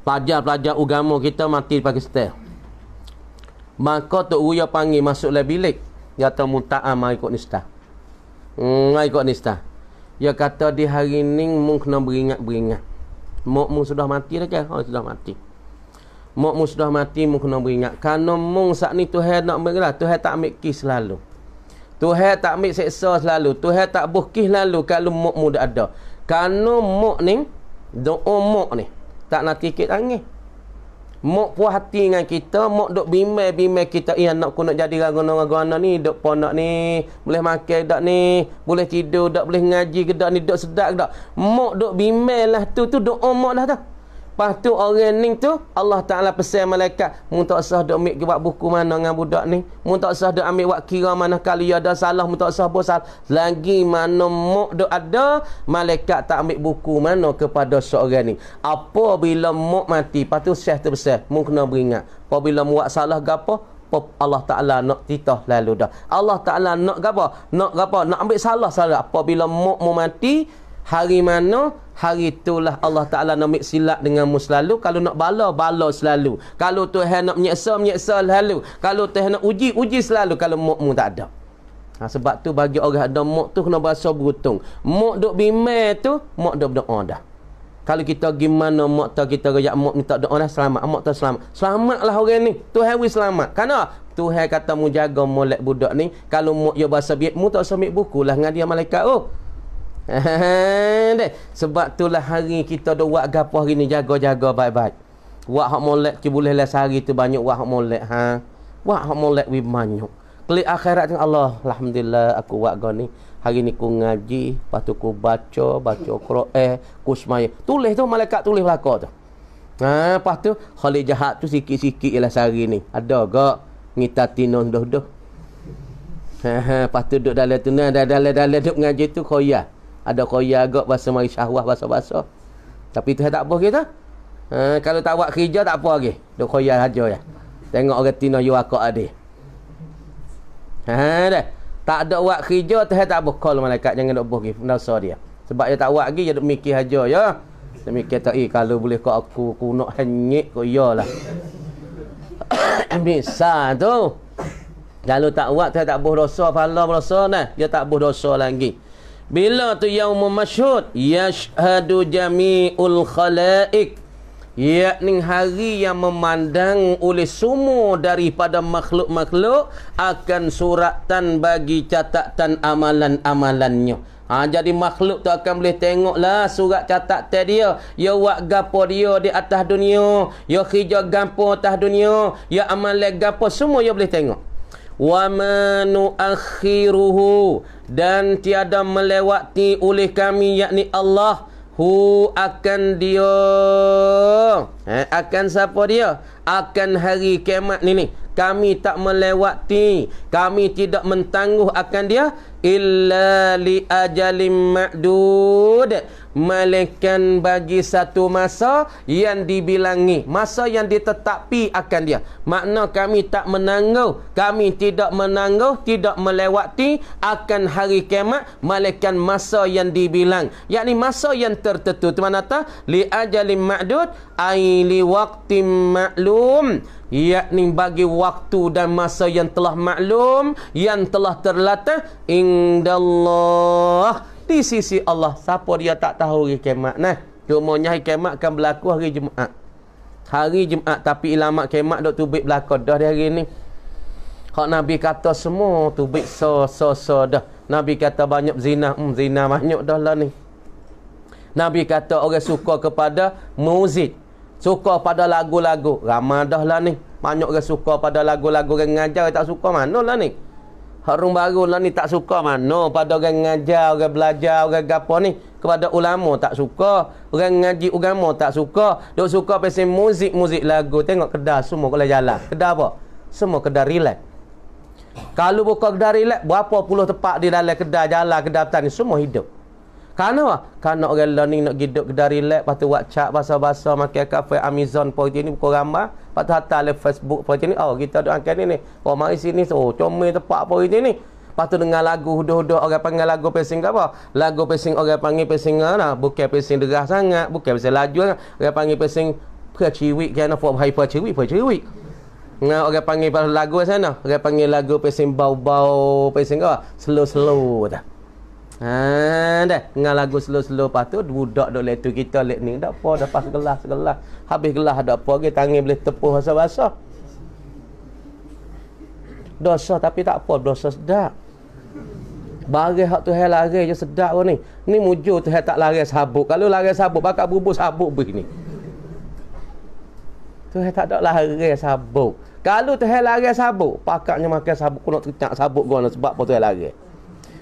Pelajar-pelajar agama kita mati di Pakistan. Maka Tok Uya panggil masuk dalam bilik. Dia kata, Munta'ah mari ikut nistah. Hmm, ikut nista. Dia kata di hari ni mu kena beringat-beringat. Mak mu sudah mati dah ke? Oh, sudah mati. Mak mu sudah mati, mu kena beringat. Kerana mu saat ni Tuhan nak beringat. Tuhan tak ambil kis selalu. Tuhan tak ambil seksa selalu. Tuhan tak buh lalu kalau mak mu dah ada. Kerana mak ni, doa mak ni, tak nak tikit tangis. Mok puas hati dengan kita, mok duk bimbang-bimbang kita, iya nak ku nak jadi ragana-ragana ni, duk pondok ni, boleh makan dak ni, boleh tidur dak, boleh ngaji ke dak ni, duk sedap ke dak. Mok duk bimbang lah tu, tu duk omok dah tu. Lepas tu orang ni tu Allah Ta'ala pesan malaikat Mu tak usah duk ambil buat buku mana dengan budak ni. Mu tak usah duk ambil buat kira mana kali ada salah Mu tak usah bosal Lagi mana mu duk ada Malaikat tak ambil buku mana kepada seorang ni. Apabila mu mati Lepas tu syekh tu pesan Mu kena beringat Apabila mu buat salah ke apa Allah Ta'ala nak titah lalu dah. Allah Ta'ala nak apa? Nak apa? Nak ambil salah-salah. Apabila mu, mu mati Hari mana? Hari itulah Allah Ta'ala nak ambil silap denganmu selalu. Kalau nak bala, bala selalu. Kalau Tuhan nak menyeksa, menyeksa selalu. Kalau Tuhan nak uji, uji selalu. Kalau mokmu tak ada. Ha, sebab tu bagi orang ada mok tu kena bahasa beruntung. Mok duk bimel tu, mok duk berdoa dah. Kalau kita gimana mok tu kita royak mok minta doa dah selamat. Mok tu selamat. Selamatlah orang ni. Tuhan wi selamat. Kenapa? Tuhan kata mu jaga molek budak ni. Kalau mok yo bahasa biak, mu tak samik buku lah dengan dia malaikat. Oh. Deh. Sebab itulah hari kita dah buat gapo hari ni jaga-jaga baik-baik. Buat hak molek ki boleh lah sehari tu banyak buat hak molek ha. Buat hak molek wi banyak. Klik akhirat dengan Allah. Alhamdulillah aku buat kau ni. Hari ni ku ngaji, lepas tu ku baca, baca Quran, ku semaya. Tulis tu malaikat tulis belaka tu. Ha, lepas tu khalid jahat tu sikit-sikit ialah sehari ni. Ada gak ngitati non doh-doh. [laughs] Ha, ha, lepas tu duduk dalam tu, dalam-dalam duduk ngaji tu khoyah ada koya agak bahasa mari syahwah bahasa-bahasa. Tapi tu tak apa kita. Ha, kalau tak buat kerja tak apa lagi. Duk koya saja ya. Tengok orang tino you akak ade ha dah. Tak ada buat kerja tu tak apa call malaikat jangan duk buh dosa dia. Sebab dia tak buat lagi dia mikir saja ya. Dia mikir tak eh kalau boleh kau aku aku nak hanyik kau [coughs] iyalah bisa tu. Kalau tak buat tu tak buh dosa pahala dosa nah. Dia tak buh dosa lagi bila tu yaum masyhud yashhadu jami'ul khalaik yakni hari yang memandang oleh semua daripada makhluk-makhluk akan suratan bagi catatan amalan-amalannya. Ha, jadi makhluk tu akan boleh tengoklah surat catatan dia. Ya buat gapo dia di atas dunia. Ya kerja gapo atas dunia. Ya amalan gapo semua ya boleh tengok ma nuakhiruhu. Dan tiada melewati oleh kami yakni Allah hu akan dia eh, akan siapa dia? Akan hari kiamat ni ni kami tak melewati. Kami tidak mentangguh akan dia illa li ajalim ma'dud. Malaikan bagi satu masa yang dibilangi masa yang ditetapi akan dia. Makna kami tak menangguh kami tidak menangguh tidak melewati akan hari kiamat malaikan masa yang dibilang. Yakni masa yang tertentu. Tu mana ta li ajalin ma'dud ai li waqtin ma'lum yakni bagi waktu dan masa yang telah maklum yang telah terlatih indallah. Di sisi Allah siapa dia tak tahu hari kiamat nah? Cumanya hari kiamat akan berlaku hari Jumaat. Hari Jumaat tapi ilamat kiamat dok tubik berlaku dah di hari ni. Hak nabi kata semua tubik so so so dah. Nabi kata banyak zina hmm, zina banyak dah lah ni. Nabi kata orang suka kepada muzik suka pada lagu-lagu ramai dah lah ni banyak orang suka pada lagu-lagu orang ngajar tak suka mana lah ni Harum baru lah ni tak suka mana pada orang ngajar, orang belajar, orang gapo ni. Kepada ulama tak suka. Orang ngaji agama tak suka. Duk suka pasal muzik-muzik lagu. Tengok kedai semua kalau jalan. Kedai apa? Semua kedai relax. Kalau buka kedai relax, berapa puluh tempat di dalam kedai jalan, kedai petani. Semua hidup. Karena apa? Karena orang learning nak hidup kedai relax. Lepas tu WhatsApp, basa-basa, makan kafe, Amazon, pun ini, buka gambar. Lepas tu hantar le Facebook apa ni. Oh kita ada angkat ni ni. Oh mari sini. Oh comel tempat ini ni. Lepas tu dengar lagu huduh-huduh orang panggil lagu pesing apa? Lagu pesing orang panggil pesing lah. Bukan pesing derah sangat. Bukan pesing laju sangat. Orang panggil pesing perciwik. Kena buat hai perciwik. Perciwik. Nah, orang panggil lagu sana. Orang panggil lagu pesing bau-bau pesing apa? Slow-slow dah. Ha dah dengan lagu slow-slow lepas tu budak dok letu kita lek ni dak apa dapat segelas habis gelas dak apa ke tangan boleh tepuh basah-basah dosa tapi tak apa dosa sedap Bagi hak tu hal lari je sedap ni. Ni mujur tu tak lari sabuk. Kalau lari sabuk bakal bubur sabuk begini. Tu tak ada lari sabuk. Kalau tu hal lari sabuk, pakaknya makan sabuk kau nak tercak sabuk gua sebab apa tu hal lari.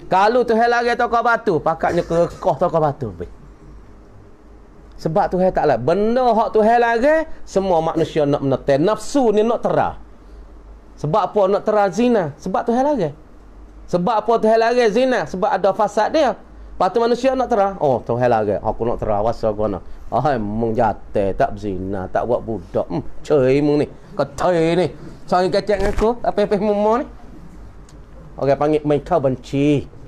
Kalau tu hal lari toko batu, pakatnya kekoh toko batu. Sebab tu hal taklah. Benda hak tu hal lari, semua manusia nak menetai. Nafsu ni nak terah. Sebab apa nak terah zina? Sebab tu hal lari. Sebab apa tu hal lari zina? Sebab ada fasad dia. Lepas tu manusia nak terah. Oh, tu hal lari. Aku nak terah. Wasa gua nak. Oh, emang jatuh. Tak berzina. Tak buat budak. Hmm, cuy emang ni. Ketai ni. Soalnya kacak dengan aku. Apa-apa mummo ni. Orang panggil mereka benci.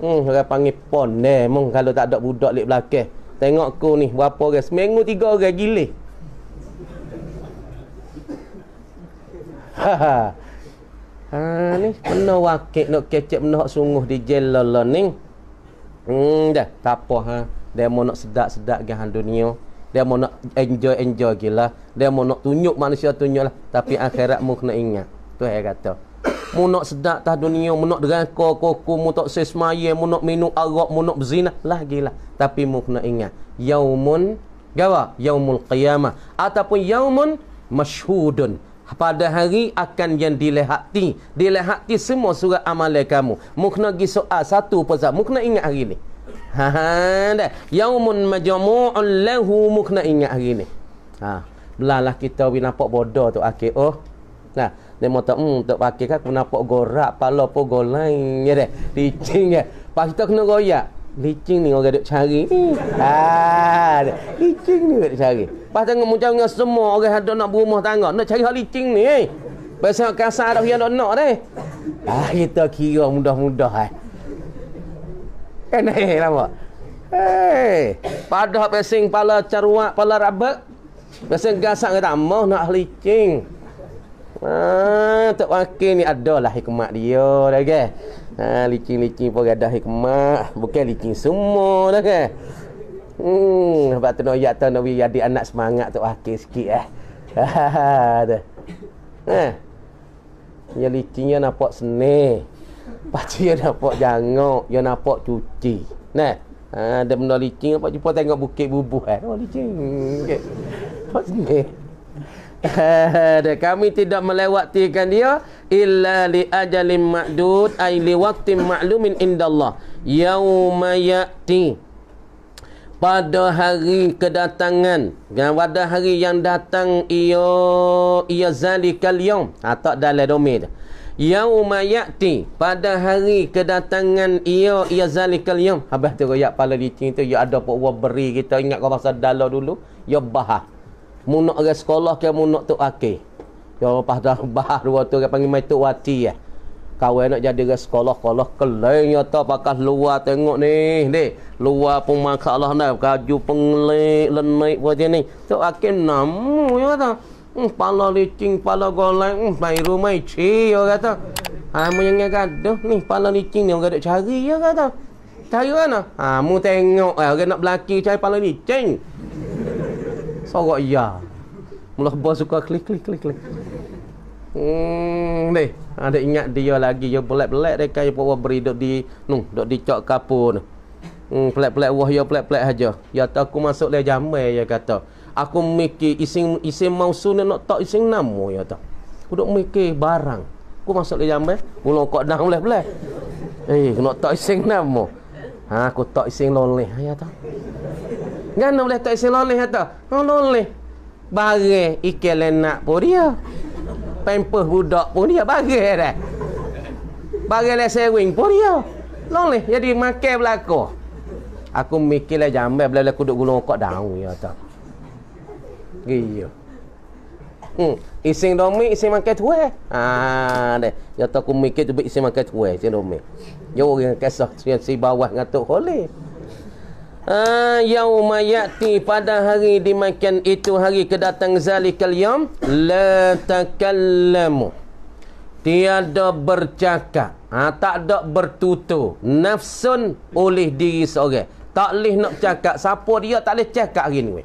Hmm, orang panggil pon deh. Mung kalau tak ada budak lek belakang. Tengok aku ni berapa orang seminggu tiga orang gile. Ha ha. Ha ni kena wakil nak kecek nak sungguh di jelala ni. Hmm dah tak apa ha. Dia mau nak sedap-sedap gahan dunia. Dia mau nak enjoy-enjoy gila. Dia mau nak tunjuk manusia tunjuk lah. Tapi akhirat mu kena ingat. Tu saya kata mu nak sedap tah dunia mu nak deraka koko mu tak sesmaya mu nak minum arak mu nak berzina lagi lah. Tapi mu kena ingat yaumun gawa? Yaumul qiyamah. Ataupun yaumun masyhudun pada hari akan yang dilehati. Dilehati semua surat amalan kamu. Mu kena pergi soal satu pasal mu kena ingat hari ni. Ha dah. Yaumun majmu'un lahu mu kena ingat hari ni. Ha belalah kita wi nampak bodoh tu. Akhir oh. Nah dia tak hmm tak pakai kan aku nampak gorak pala pun golai ya deh licin ya pas kita kena goyak licin ni orang duk cari [laughs] ah licin ni duk cari pas tengok macam dengan semua orang ada nak berumah tangga nak cari hal licin ni eh Pasal kasar dah yang nak deh. Ah kita kira mudah-mudah eh. Kan eh lama. Hei, pada pesing pala caruak pala rabak. Pesing gasak tak mau nak licin. Ha, Tok Wakil ni adalah hikmat dia dah ke. Ha, licin-licin pun ada hikmat. Bukan licin semua dah ke. Hmm, sebab tu ya tu nak jadi anak semangat Tok Wakil sikit eh. Ha. Ha. Ya licinnya nampak seni. Pacu dia nampak jangok, dia nampak cuci. Nah. Ha, ada benda licin apa jumpa tengok bukit bubuh eh. Oh licin. Nampak seni. [laughs] Kami tidak melewatikan dia illa li ajalin ma'dud ay li waqtin ma'lumin indallah. Yauma ya'ti. Pada hari kedatangan. Dan pada hari yang datang ia ia zalikal yaum. Ha, tak dalam domain yauma ya'ti. Pada hari kedatangan ia ia zalikal yaum. Habis tu royak pala licin tu ya ada pok beri kita. Ingat kau pasal dalau dulu? Ya bahas mu nak orang sekolah ke mu nak tok akil ya lepas dah [laughs] bahas dua tu panggil mai tok wati ya kawan nak jadi orang sekolah sekolah keleng nyata pakas luar tengok ni. Ni luar pun maka Allah nak kaju pengelik lenik macam ni. Tok akil namu ya kata hmm, pala licing pala golek hmm, mai rumah ci ya kata ha mu yang gaduh ni pala licing ni orang duk cari ya kata cari mana? Ha mu tengok eh, orang nak belaki cari pala licing Sorok ya. Mula bos suka klik klik klik klik. Hmm, deh. Ada ingat dia lagi dia belak-belak dia kaya bawa beri dok di nu, dok di cok kapur tu. Hmm, pelak-pelak wah ya pelak-pelak aja. Ya tak aku masuk le jamai ya kata. Aku mikir isim isim mausul nak tak isim nama ya tak. Aku dok mikir barang. Aku masuk le jamai, mula kok dah boleh-boleh. Eh, nak tak isim nama. Ha, aku tak isim loleh ya tak. Kan boleh tak isi loleh kata. Oh loleh. Barang ikan lenak pun dia. Pempeh budak pun dia barang dah. Barang le sewing pun dia. Loleh jadi makan belako. Aku mikirlah jambai bila aku duduk gulung kok daun ya tak. Gitu. Hmm, ising domi ising makan tuai. Ah, deh. Ya tak aku mikir tu ising makan tuai ising domi. Yo orang kesah si bawah ngatuk holeh. Ah, yauma yati pada hari dimakan itu hari kedatang zalikal yam la takallamu. Tiada bercakap. Ha, tak ada bertutur. Nafsun oleh diri seorang. Tak boleh nak cakap. Siapa dia tak boleh cakap hari ni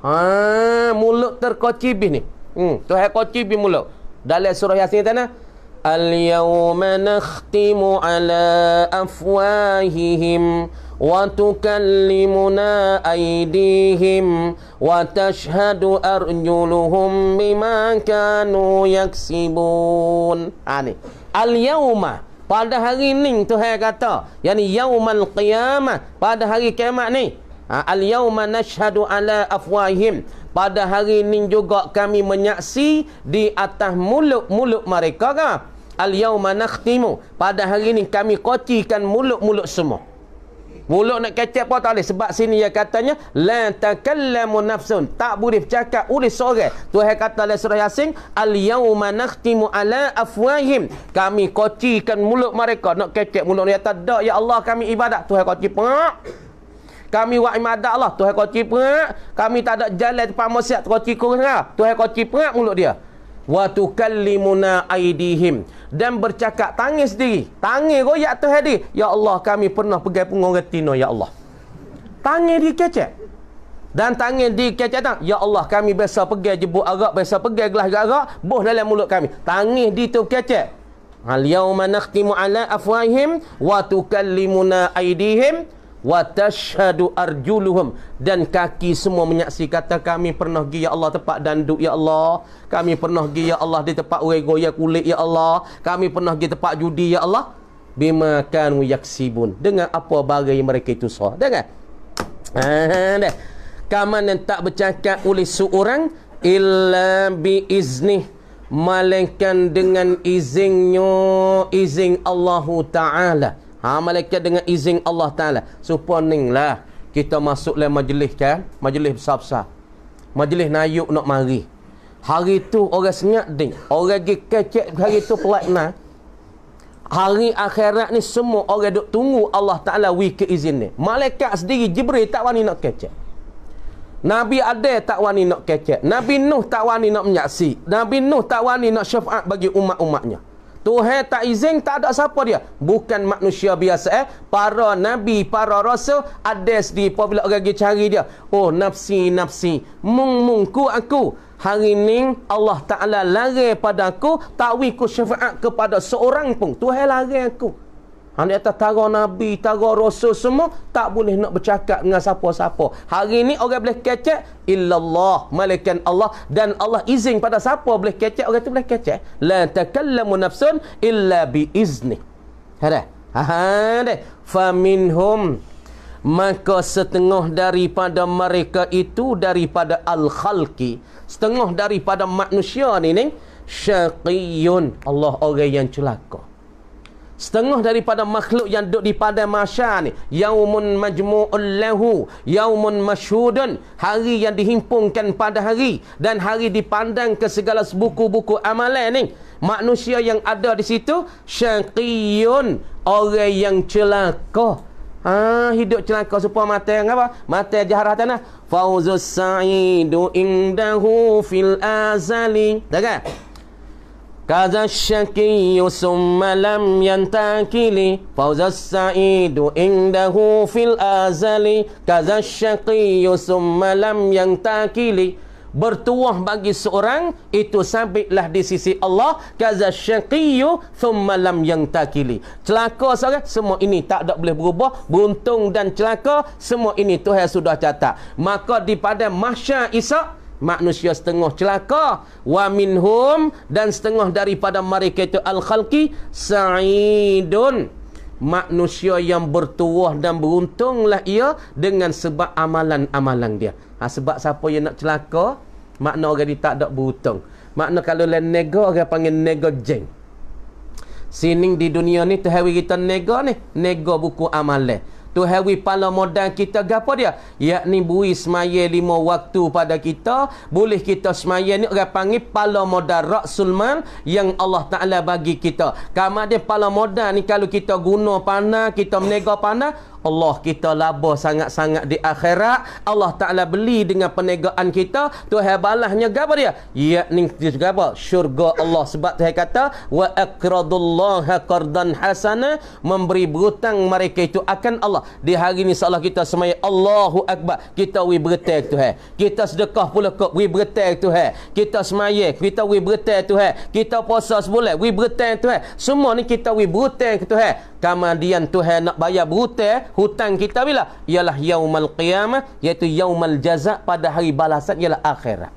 ha, mulut terkocibih ni. Hmm, tu hai kocibih mulut. Dalam surah yasin tanah اليوم نختم على أفواههم وتكلمنا أيديهم وتشهد أرجلهم بما كانوا يكسبون يعني اليوم pada hari ni Tuhan kata yakni yaumal qiyamah pada hari kiamat ni ha, al yauma nashhadu ala afwahim pada hari ini juga kami menyaksi di atas mulut-mulut mereka kan al yauma nakhtimu pada hari ini kami kocikan mulut-mulut semua Mulut nak kecek pun tak boleh. Sebab sini dia katanya, La takallamu nafsun. Tak boleh bercakap oleh seorang. Tuhan kata dalam surah Yasin, Al-yawma nakhtimu ala afwahim. Kami kocikan mulut mereka. Nak kecek mulut dia. Tak, ya Allah kami ibadat. Tuhan koci pak. Kami buat ibadat Allah. Tuhan koci pak. Kami tak ada jalan tempat masyarakat. Koci kurang. Tuhan koci pak mulut dia. Wa tukallimuna aidihim. Dan bercakap tangis sendiri. Tangis royak tu hadi ya Allah kami pernah pergi punggung retina ya Allah. Tangis di kecek. Dan tangis di kecek tak ya Allah kami biasa pergi jebuk arak biasa pergi gelas arak boh dalam mulut kami. Tangis di tu kecek. Al yauma nakhtimu ala afwahim wa tukallimuna aidihim wa tashhadu arjuluhum. Dan kaki semua menyaksi kata kami pernah pergi ya Allah tempat danduk ya Allah. Kami pernah pergi ya Allah di tempat orang goyah kulit ya Allah. Kami pernah pergi tempat judi ya Allah. Bima kanu yaksibun. Dengan apa barang yang mereka itu sah dengar. Dah kaman yang tak bercakap oleh seorang illa bi izni malaikat dengan izinnya izin Allah Taala Ha malaikat dengan izin Allah Taala. Suponing lah kita masuk dalam majlis kan, majlis besar-besar. Majlis nayuk nak mari. Hari tu orang senyap ding. Orang pergi kecek hari tu pelatna. Hari akhirat ni semua orang duk tunggu Allah Taala wi ke izin ni. Malaikat sendiri Jibril tak wani nak kecek. Nabi ada tak wani nak kecek. Nabi Nuh tak wani nak menyaksi. Nabi Nuh tak wani nak syafaat bagi umat-umatnya. Tuhan tak izin tak ada siapa dia. Bukan manusia biasa eh. Para nabi para rasul ada di apabila orang pergi cari dia. Oh nafsi nafsi. Mung mungku aku. Hari ni Allah Taala lari pada aku tak wi ku syafaat kepada seorang pun. Tuhan lari aku Hanya atas tara Nabi, tara Rasul semua tak boleh nak bercakap dengan siapa-siapa. Hari ini orang boleh kecek illallah, malaikat Allah dan Allah izin pada siapa boleh kecek, orang tu boleh kecek. La takallamu nafsun illa bi izni. Ada. Ha deh. Fa minhum maka setengah daripada mereka itu daripada al-khalqi, setengah daripada manusia ni ni syaqiyun. Allah orang yang celaka setengah daripada makhluk yang duduk di pada masyar ni yaumun majmu'un lahu yaumun masyhudun hari yang dihimpunkan pada hari dan hari dipandang ke segala buku-buku amalan ni manusia yang ada di situ syaqiyun orang yang celaka Ah, hidup celaka supaya yang apa? Mata jaharah tanah. Fauzus sa'idu indahu fil azali. Tak kan? كذا الشكي ثم لم ينتكل فوز السعيد عنده في الأزل كذا الشقي ثم لم ينتكل bertuah bagi seorang itu sabitlah di sisi Allah kaza syaqiyyu thumma lam yantakili celaka seorang semua ini tak ada boleh berubah beruntung dan celaka semua ini Tuhan sudah catat maka di pada mahsyar Isa manusia setengah celaka wa minhum dan setengah daripada mereka itu al-khalqi sa'idun. Manusia yang bertuah dan beruntunglah ia dengan sebab amalan-amalan dia. Ha, sebab siapa yang nak celaka? Makna orang dia tak ada beruntung makna kalau lain nego orang panggil nego jeng. Sini di dunia ni terhawi kita nego ni nego buku amalan tu hawi pala modal kita. Gapo dia? Yakni bui semaya lima waktu pada kita boleh kita semaya ni orang panggil pala modal rasul mal yang Allah Taala bagi kita. Kama dia pala modal ni kalau kita guna panah kita menega panah Allah kita laba sangat-sangat di akhirat. Allah Ta'ala beli dengan perniagaan kita. Tuhan balahnya apa dia? yakni apa? syurga Allah. Sebab Tuhan kata wa akradullaha qardan hasana. Memberi berhutang mereka itu akan Allah. Di hari ini salah kita semaya Allahu Akbar. Kita wi bertai Tuhan. Kita sedekah pula kok wi bertai Tuhan. Kita semaya kita wi bertai Tuhan. Kita puasa sebulan wi bertai Tuhan. Semua ni kita wi bertai Tuhan kemudian Tuhan nak bayar berhutang hutang kita bila? Ialah yaumal qiyamah iaitu yaumal jaza pada hari balasan ialah akhirat.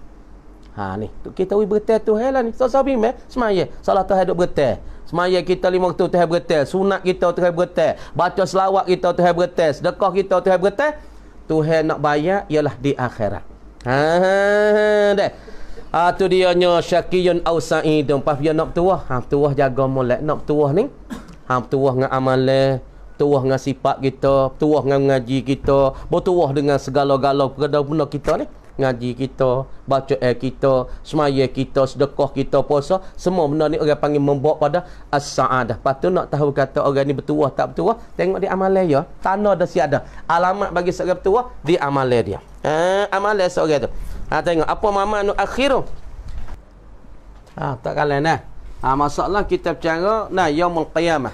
Ha ni. Kita we bertai Tuhan lah ni. So sabi me semaya. Salah Tuhan duk bertai semaya kita lima waktu Tuhan bertai sunat kita Tuhan bertai baca selawat kita Tuhan bertai sedekah kita Tuhan bertai Tuhan nak bayar ialah di akhirat. Ha, ha, ha dah Ah tu dia nya syakiyun au sa'idun pas dia nak tuah. Ha tuah jaga molek. Nak tuah ni ha tuah dengan amalan bertuah dengan sifat kita, bertuah dengan ngaji kita, bertuah dengan segala-gala perkara kita ni ngaji kita, baca air kita, semaya kita, sedekah kita, puasa, semua benda ni orang panggil membawa pada as-sa'adah. Lepas tu nak tahu kata orang ni bertuah tak bertuah, tengok di amalan ya. Tanah dah siada. Alamat bagi seorang bertuah di amalan dia. Ha, amalan seorang tu. Ha, tengok apa mama nu akhiru. Ha, tak kalah nah. Ha, masalah kita bercara nah yaumul qiyamah.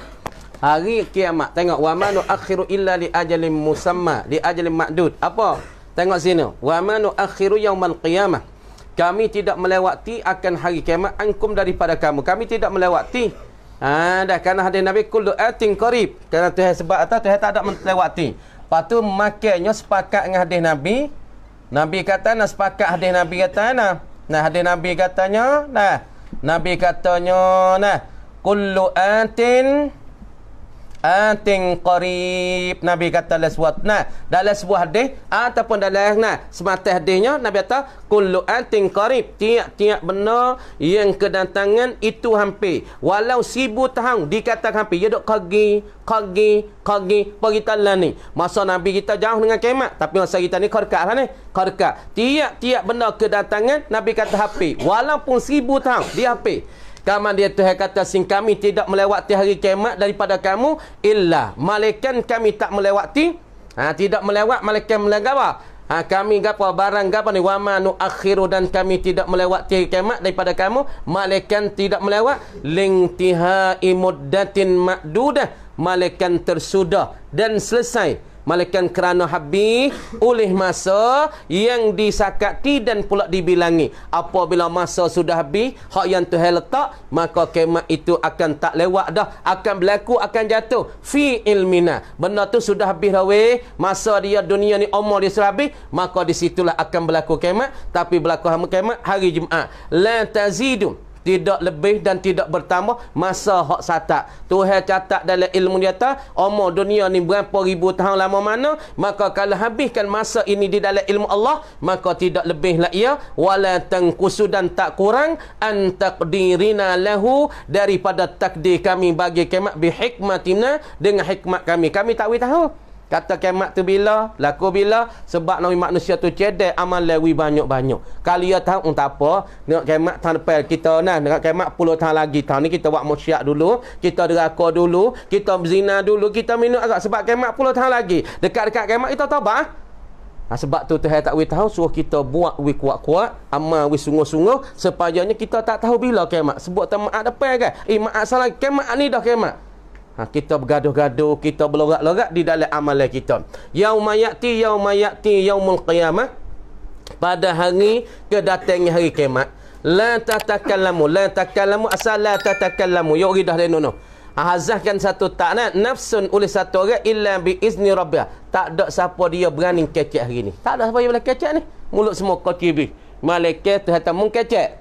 Hari kiamat. Tengok wa manu akhiru illa li ajalin musamma, li ajalin ma'dud. Apa? Tengok sini. Wa manu akhiru yaumal qiyamah. Kami tidak melewati akan hari kiamat ankum daripada kamu. Kami tidak melewati. Ha dah kerana hadis Nabi kullu atin qarib. Kerana Tuhan sebab atau Tuhan tak ada melewati. Lepas tu makanya sepakat dengan hadis Nabi. Nabi kata nak sepakat hadis Nabi kata nah. Nah hadis Nabi katanya nah. Nabi katanya nah. Kullu atin ating qarib. Nabi kata dalam sebuah nah dalam sebuah hadis ataupun dalam nah semata hadisnya nabi kata kullu ating qarib. Tiap-tiap benda yang kedatangan itu hampir. Walau seribu tahun dikatakan hampir. Ya dok kagi kagi kagi pergi talan ni. Masa nabi kita jauh dengan kiamat tapi masa kita ni korkat lah ni. Korkat. Tiap-tiap benda kedatangan nabi kata hampir. Walaupun seribu tahun dia hampir Kama dia Tuhan kata sing kami tidak melewati hari kiamat daripada kamu illa. Malaikat kami tak melewati ha, tidak melewat malaikat apa ha, kami gapo barang gapo ni? Wama nu akhiru dan kami tidak melewati hari kiamat daripada kamu malaikat tidak melewat. Lingtihai muddatin makdudah malaikat tersudah dan selesai malaikat kerana habis oleh masa yang disakati dan pula dibilangi. Apabila masa sudah habis hak yang Tuhan letak maka kemat itu akan tak lewat dah. Akan berlaku akan jatuh. Fi ilmina. Benda tu sudah habis dah weh. Masa dia dunia ni umur dia sudah habis maka disitulah akan berlaku kemat tapi berlaku kemat hari Jumaat. La tazidu tidak lebih dan tidak bertambah masa hak satak. Tuhan catat dalam ilmu dia ta, umur dunia ni berapa ribu tahun lama mana, maka kalau habiskan masa ini di dalam ilmu Allah, maka tidak lebihlah ia wala tangkusu dan tak kurang an taqdirina lahu daripada takdir kami bagi kiamat bi hikmatina dengan hikmat kami. Kami tak tahu. Kata kiamat tu bila? Laku bila? Sebab Nabi manusia tu cedek amal lewi banyak-banyak. Kali ya tahu, um, tak apa. Tengok kiamat tahun depan kita nah. Tengok kiamat puluh tahun lagi. Tahun ni kita buat musyak dulu. Kita deraka dulu. Kita berzina dulu. Kita minum agak. Sebab kiamat puluh tahun lagi. Dekat-dekat kiamat kita bah? Ha, sebab tu Tuhan tak tahu suruh kita buat wi kuat-kuat amal wi sungguh-sungguh supaya kita tak tahu bila kiamat sebut tak maaf depan kan eh maaf salah kiamat ni dah kiamat Ha, kita bergaduh-gaduh, kita berlorak-lorak di dalam amalan kita. Yauma ya'ti yauma ya'ti yaumul qiyamah. Pada hari kedatangan hari kiamat, la tatakallamu, la tatakallamu asal la tatakallamu. Yo ridah denu no. Ahazahkan satu takna nafsun oleh satu orang illa bi izni rabbih. Tak ada siapa dia berani kecek hari ni. Tak ada siapa yang boleh kecek ni. Mulut semua kibi. Malaikat Tuhan tak mungkin kecek.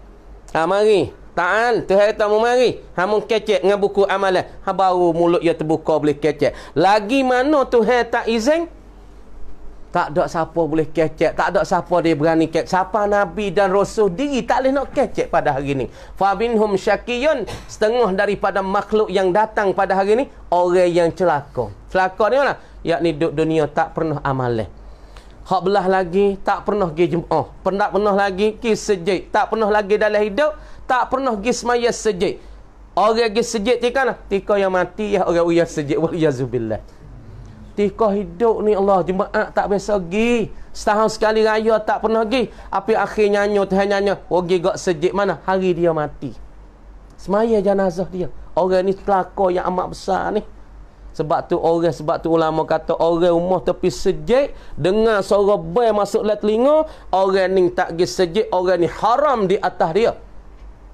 Ha, mari. Ta'al, Tuhan kata mu mari. Hamun kecek dengan buku amalan. Ha baru mulut dia terbuka boleh kecek. Lagi mana Tuhan tak izin? Tak ada siapa boleh kecek. Tak ada siapa dia berani kecek. Siapa Nabi dan Rasul diri tak boleh nak kecek pada hari ini. Fabinhum syakiyun. Setengah daripada makhluk yang datang pada hari ini. Orang yang celaka. Celaka ni mana? Yakni dunia tak pernah amalan. Hak belah lagi tak pernah pergi jemaah. Pernah pernah lagi pergi sejik. Tak pernah lagi dalam hidup tak pernah pergi semaya sejid. Orang pergi sejid tika lah. Tika yang mati ya orang uyah sejid. Waliyazubillah. Tika hidup ni Allah jemaah tak biasa pergi. Setahun sekali raya tak pernah pergi. Apa akhir nyanyo Tuhan nyanyo. Pergi gak sejid mana? Hari dia mati. Semaya jenazah dia. Orang ni telaka yang amat besar ni. Sebab tu orang sebab tu ulama kata orang rumah tepi sejid dengan suara bel masuk dalam telinga, orang ni tak pergi sejid, orang ni haram di atas dia.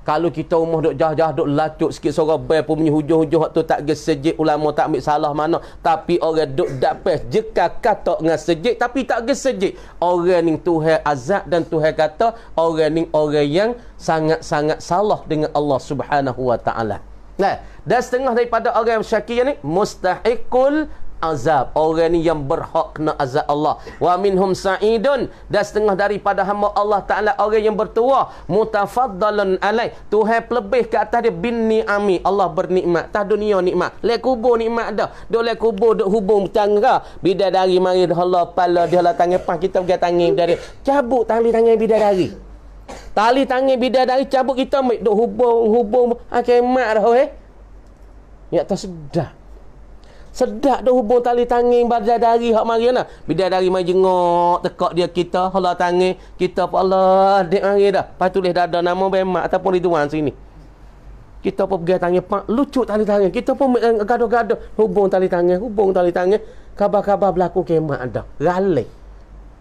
Kalau kita rumah duk jah-jah duk lacuk sikit seorang bel pun punya hujung-hujung waktu tak ge sejik ulama tak ambil salah mana tapi orang duk dapat jeka kata dengan sejik tapi tak ge sejik orang ni Tuhan azab dan Tuhan kata orang ni orang yang sangat-sangat salah dengan Allah Subhanahu wa taala. Nah, dan setengah daripada orang yang syakir ni mustahiqul azab. Orang ni yang berhak kena azab Allah. Wa minhum sa'idun. Dan setengah daripada hamba Allah taala orang yang bertuah mutafaddalun alai Tuhan lebih ke atas dia bin ni'ami. Allah bernikmat. Tak dunia nikmat. Le kubur nikmat dah. Dok le kubur dok hubung tangga. Bidadari mari Allah pala dia lah tangan pas. Kita pergi tangan dari cabut tali tangan bidadari. Tali tangan bidadari cabut kita dok hubung hubung. Akemat dah eh. Ya tak sedap Sedap dah hubung tali tangan bidadari hak mari nah. Bidadari mai jengok tekak dia kita hala tangan kita pun Allah dek mari dah. Lepas tulis dada nama bemak ataupun Ridwan sini. Kita pun pergi tangan pak lucu tali tangan. Kita pun gaduh-gaduh hubung tali tangan, hubung tali tangan. Kabar-kabar berlaku kemat ada. Ralik.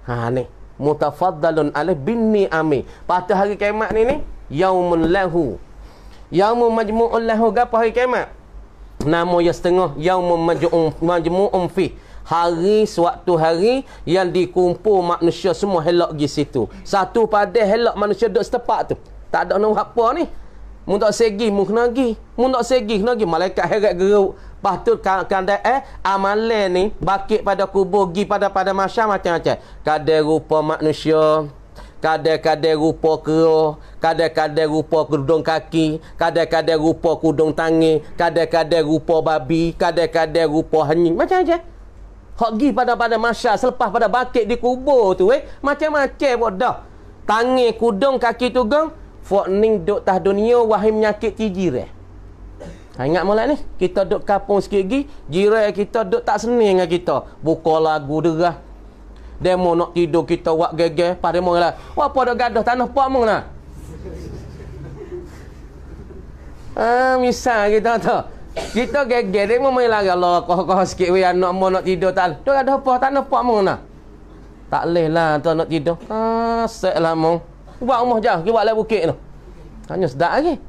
Ha ni. Mutafaddalun alaih binni ami. Pada hari kemat ni ni yaumun lahu. Yaumun majmu'un lahu gapo hari kemat? Nama yang setengah yaumum majmu'um majmu'um fi hari suatu hari yang dikumpul manusia semua helak di situ. Satu pada helak manusia duduk setepak tu. Tak ada nak apa ni. Mun tak segi mun kena gi mun tak segi kena gi malaikat heret geruk. Lepas tu kandai eh amalan ni bakit pada kubur gi pada pada masyarakat macam-macam. Kadang rupa manusia, kadang-kadang rupa keruh, kadang-kadang rupa kudung kaki, kadang-kadang rupa kudung tangi, kadang-kadang rupa babi, kadang-kadang rupa henying. Macam-macam. Hak pergi pada-pada masyarakat selepas pada bakit di kubur tu eh. Macam-macam pun dah. Tangi, kudung, kaki tu gong. Fok ning duk tah dunia wahai menyakit ti jiran. Ha, ingat mulai ni. Kita duk kapung sikit lagi. Jiran kita duk tak senang dengan kita. Buka lagu derah demo nak tidur kita wak gege. Pada mo lah apa dah gadah tanah pak mong lah. Ah misal kita tu. Kita gege demo mai lah Allah kau kau sikit we anak mo nak tidur tak. Tu ada apa tanah pak mong lah. Tak leh lah tu nak tidur. Ah set lah mong buat rumah kita buat lah bukit tu. Hanya sedap lagi.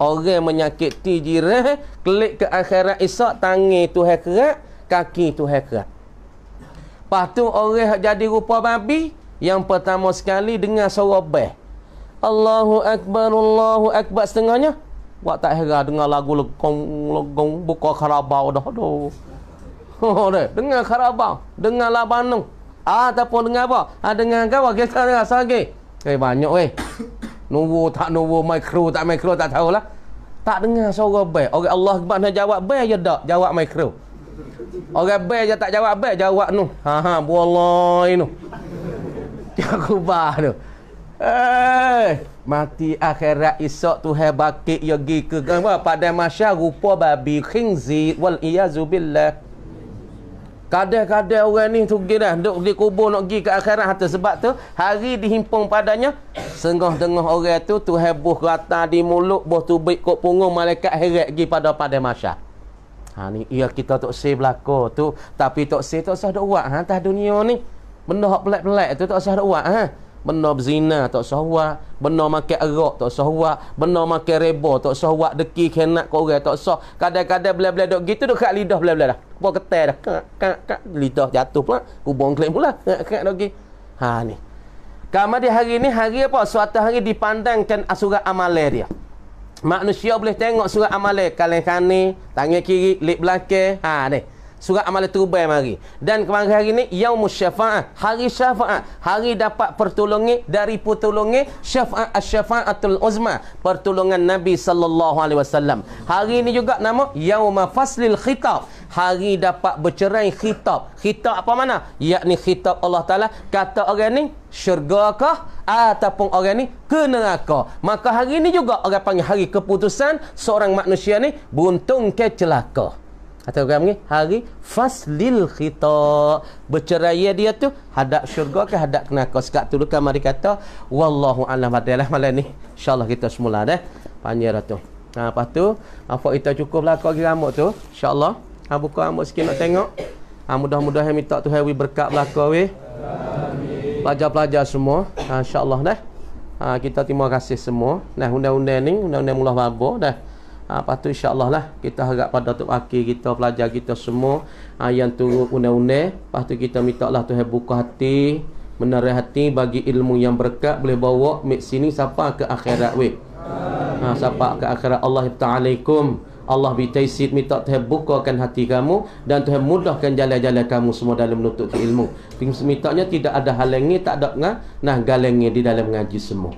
Orang menyakiti jiran klik ke akhirat esok tangi tu kerak kaki tu kerak Lepas tu orang jadi rupa babi Yang pertama sekali dengar suara beh Allahu Akbar, Allahu Akbar setengahnya Buat tak hera dengar lagu legong, legong Buka karabau dah deh. [laughs] dengar karabau Dengar labanung Ah, ataupun dengar apa? Ah, dengar apa? Kita dengar lagi. Eh, banyak weh. Nunggu tak nunggu mikro tak mikro tak tahulah. Tak dengar suara beh. Orang Allah Akbar nak jawab beh je tak? Jawab mikro. Orang bel je tak jawab bel jawab nu. Ha ha buallai nu. [laughs] Aku bah tu. Eh, mati akhirat esok tu hai bakit yo gi ke apa pada masya rupa babi khinzi wal iyazu billah. Kadang-kadang orang ni tu dah duk di kubur nak pergi ke akhirat hatta sebab tu hari dihimpun padanya sengah tengah orang tu tu heboh rata di mulut boh tubik kok punggung malaikat heret pergi pada pada masya. Ha ni ia kita tok say belaka tu tapi tok say tak usah dak buat ha atas dunia ni. Benda hak pelik-pelik tu tak usah dak buat ha. Benda berzina tak usah buat, benda makan arak tak usah buat, benda makan reba tak usah buat, deki kenak kau orang tak usah. Kadang-kadang bela-bela dok gitu dok kat lidah bela-bela dah. Apa ketai dah. Kak kak kak lidah jatuh pula, kubung klaim pula. Kak kak dok Ha ni. Kamar di hari ni hari apa? Suatu hari dipandangkan asurat amalan dia. Manusia boleh tengok surat amalan kalian kani, tangan kiri, lip belakang. Ha ni. Surat amalan terubah mari. Dan kemarin hari ni yaumus syafaat, hari syafaat, hari dapat pertolongan dari pertolongan syafaat asy-syafaatul uzma, pertolongan Nabi wasallam. Hari ini juga nama yauma faslil khitab, hari dapat bercerai khitab. Khitab apa mana? Yakni khitab Allah Taala kata orang ni syurgakah ataupun orang ni ke neraka. Maka hari ini juga orang panggil hari keputusan seorang manusia ni buntung ke celaka. Atau orang ni hari faslil khita. Bercerai dia tu hadap syurga ke hadap neraka. Sekat tu kan mari kata wallahu alam adalah malam ni. Insya-Allah kita semula dah. Panjang tu. Ha, lepas tu, apa kita cukup lah kau rambut tu. InsyaAllah. Ha, buka rambut sikit nak tengok. Ha, mudah-mudahan minta tu Tuhan berkat belakang weh. Pelajar-pelajar semua. Ha, InsyaAllah dah. Ha, kita terima kasih semua. Nah, undang-undang ni, undang-undang mula babo dah. Ha, lepas tu insyaAllah lah kita harap pada Tok Akir kita, pelajar kita semua ha, yang turut undang-undang. Lepas tu kita minta lah Tuhan buka hati, menarik hati bagi ilmu yang berkat boleh bawa mik sini siapa ke akhirat weh. Ha, siapa ke akhirat Allah Ta'alaikum Allah bitaisid minta Tuhan bukakan hati kamu dan Tuhan mudahkan jalan-jalan kamu semua dalam menuntut ilmu. Mintanya tidak ada halangi, tak ada ngah, nah galengi di dalam mengaji semua.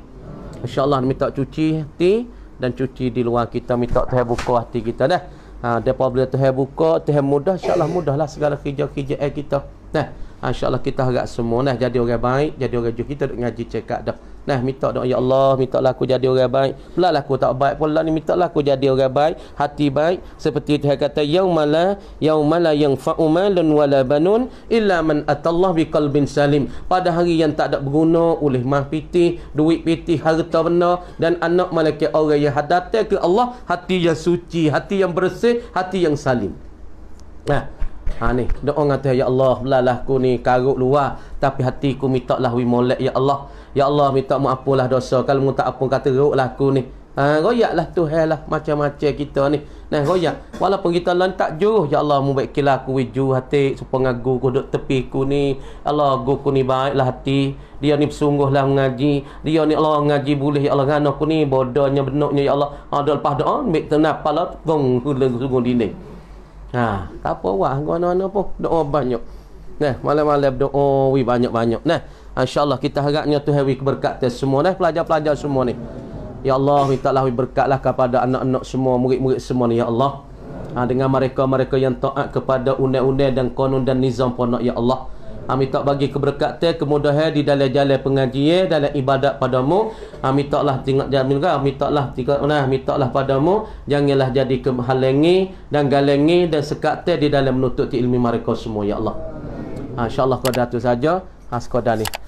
Insya-Allah minta cuci hati dan cuci di luar kita minta Tuhan buka hati kita dah. Ha, depa bila Tuhan buka, Tuhan mudah, insya-Allah mudahlah segala kerja-kerja kita. Nah, ha, insya-Allah kita harap semua nah jadi orang baik, jadi orang jujur kita duk ngaji cekak dah. Nah, minta doa ya Allah, minta lah aku jadi orang baik. Pula lah aku tak baik pula ni minta lah aku jadi orang baik, hati baik seperti Tuhan kata yaumala yaumala yang fa'umalun wala banun illa man atallah biqalbin salim. Pada hari yang tak ada berguna oleh mah pitih, duit pitih, harta benda dan anak malaikat orang yang datang ke Allah, hati yang suci, hati yang bersih, hati yang salim. Nah, Ha ni, doa ngata ya Allah, belalah aku ni karut luar tapi hatiku minta lah wi molek ya Allah. Ya Allah minta maafulah dosa kalau mu tak apa kata ruklah aku ni. Ha royaklah Tuhan lah macam-macam kita ni. Nah royak walaupun kita lan tak juh ya Allah mu baiklah aku wiju hati supaya ngagu ku duk tepi ku ni. Allah gu ku ni baiklah hati. Dia ni bersungguhlah mengaji. Dia ni Allah ngaji boleh ya Allah ngano ku ni bodohnya benoknya ya Allah. Ha lepas doa ambil tenap pala gong sungguh dinding. Ha, tak apa wah, mana-mana pun doa banyak. Nah, malam-malam doa wi banyak-banyak. Nah, insya-Allah kita harapnya Tuhan wi berkat semua nah pelajar-pelajar semua ni. Ya Allah, mintalah wi berkatlah kepada anak-anak semua, murid-murid semua ni ya Allah. Ha, dengan mereka-mereka yang taat kepada undang-undang dan konun dan nizam pondok ya Allah. Ha, minta bagi keberkatan, kemudahan di dalam jalan pengajian, dalam ibadat padamu. Ha, minta lah tengok jamin kau, minta lah tengok nah, minta lah padamu. Janganlah jadi kehalangi dan galengi dan sekatan di dalam menuntut ilmu mereka semua, Ya Allah. Ha, InsyaAllah kau dah tu saja. Ha, sekadar ni.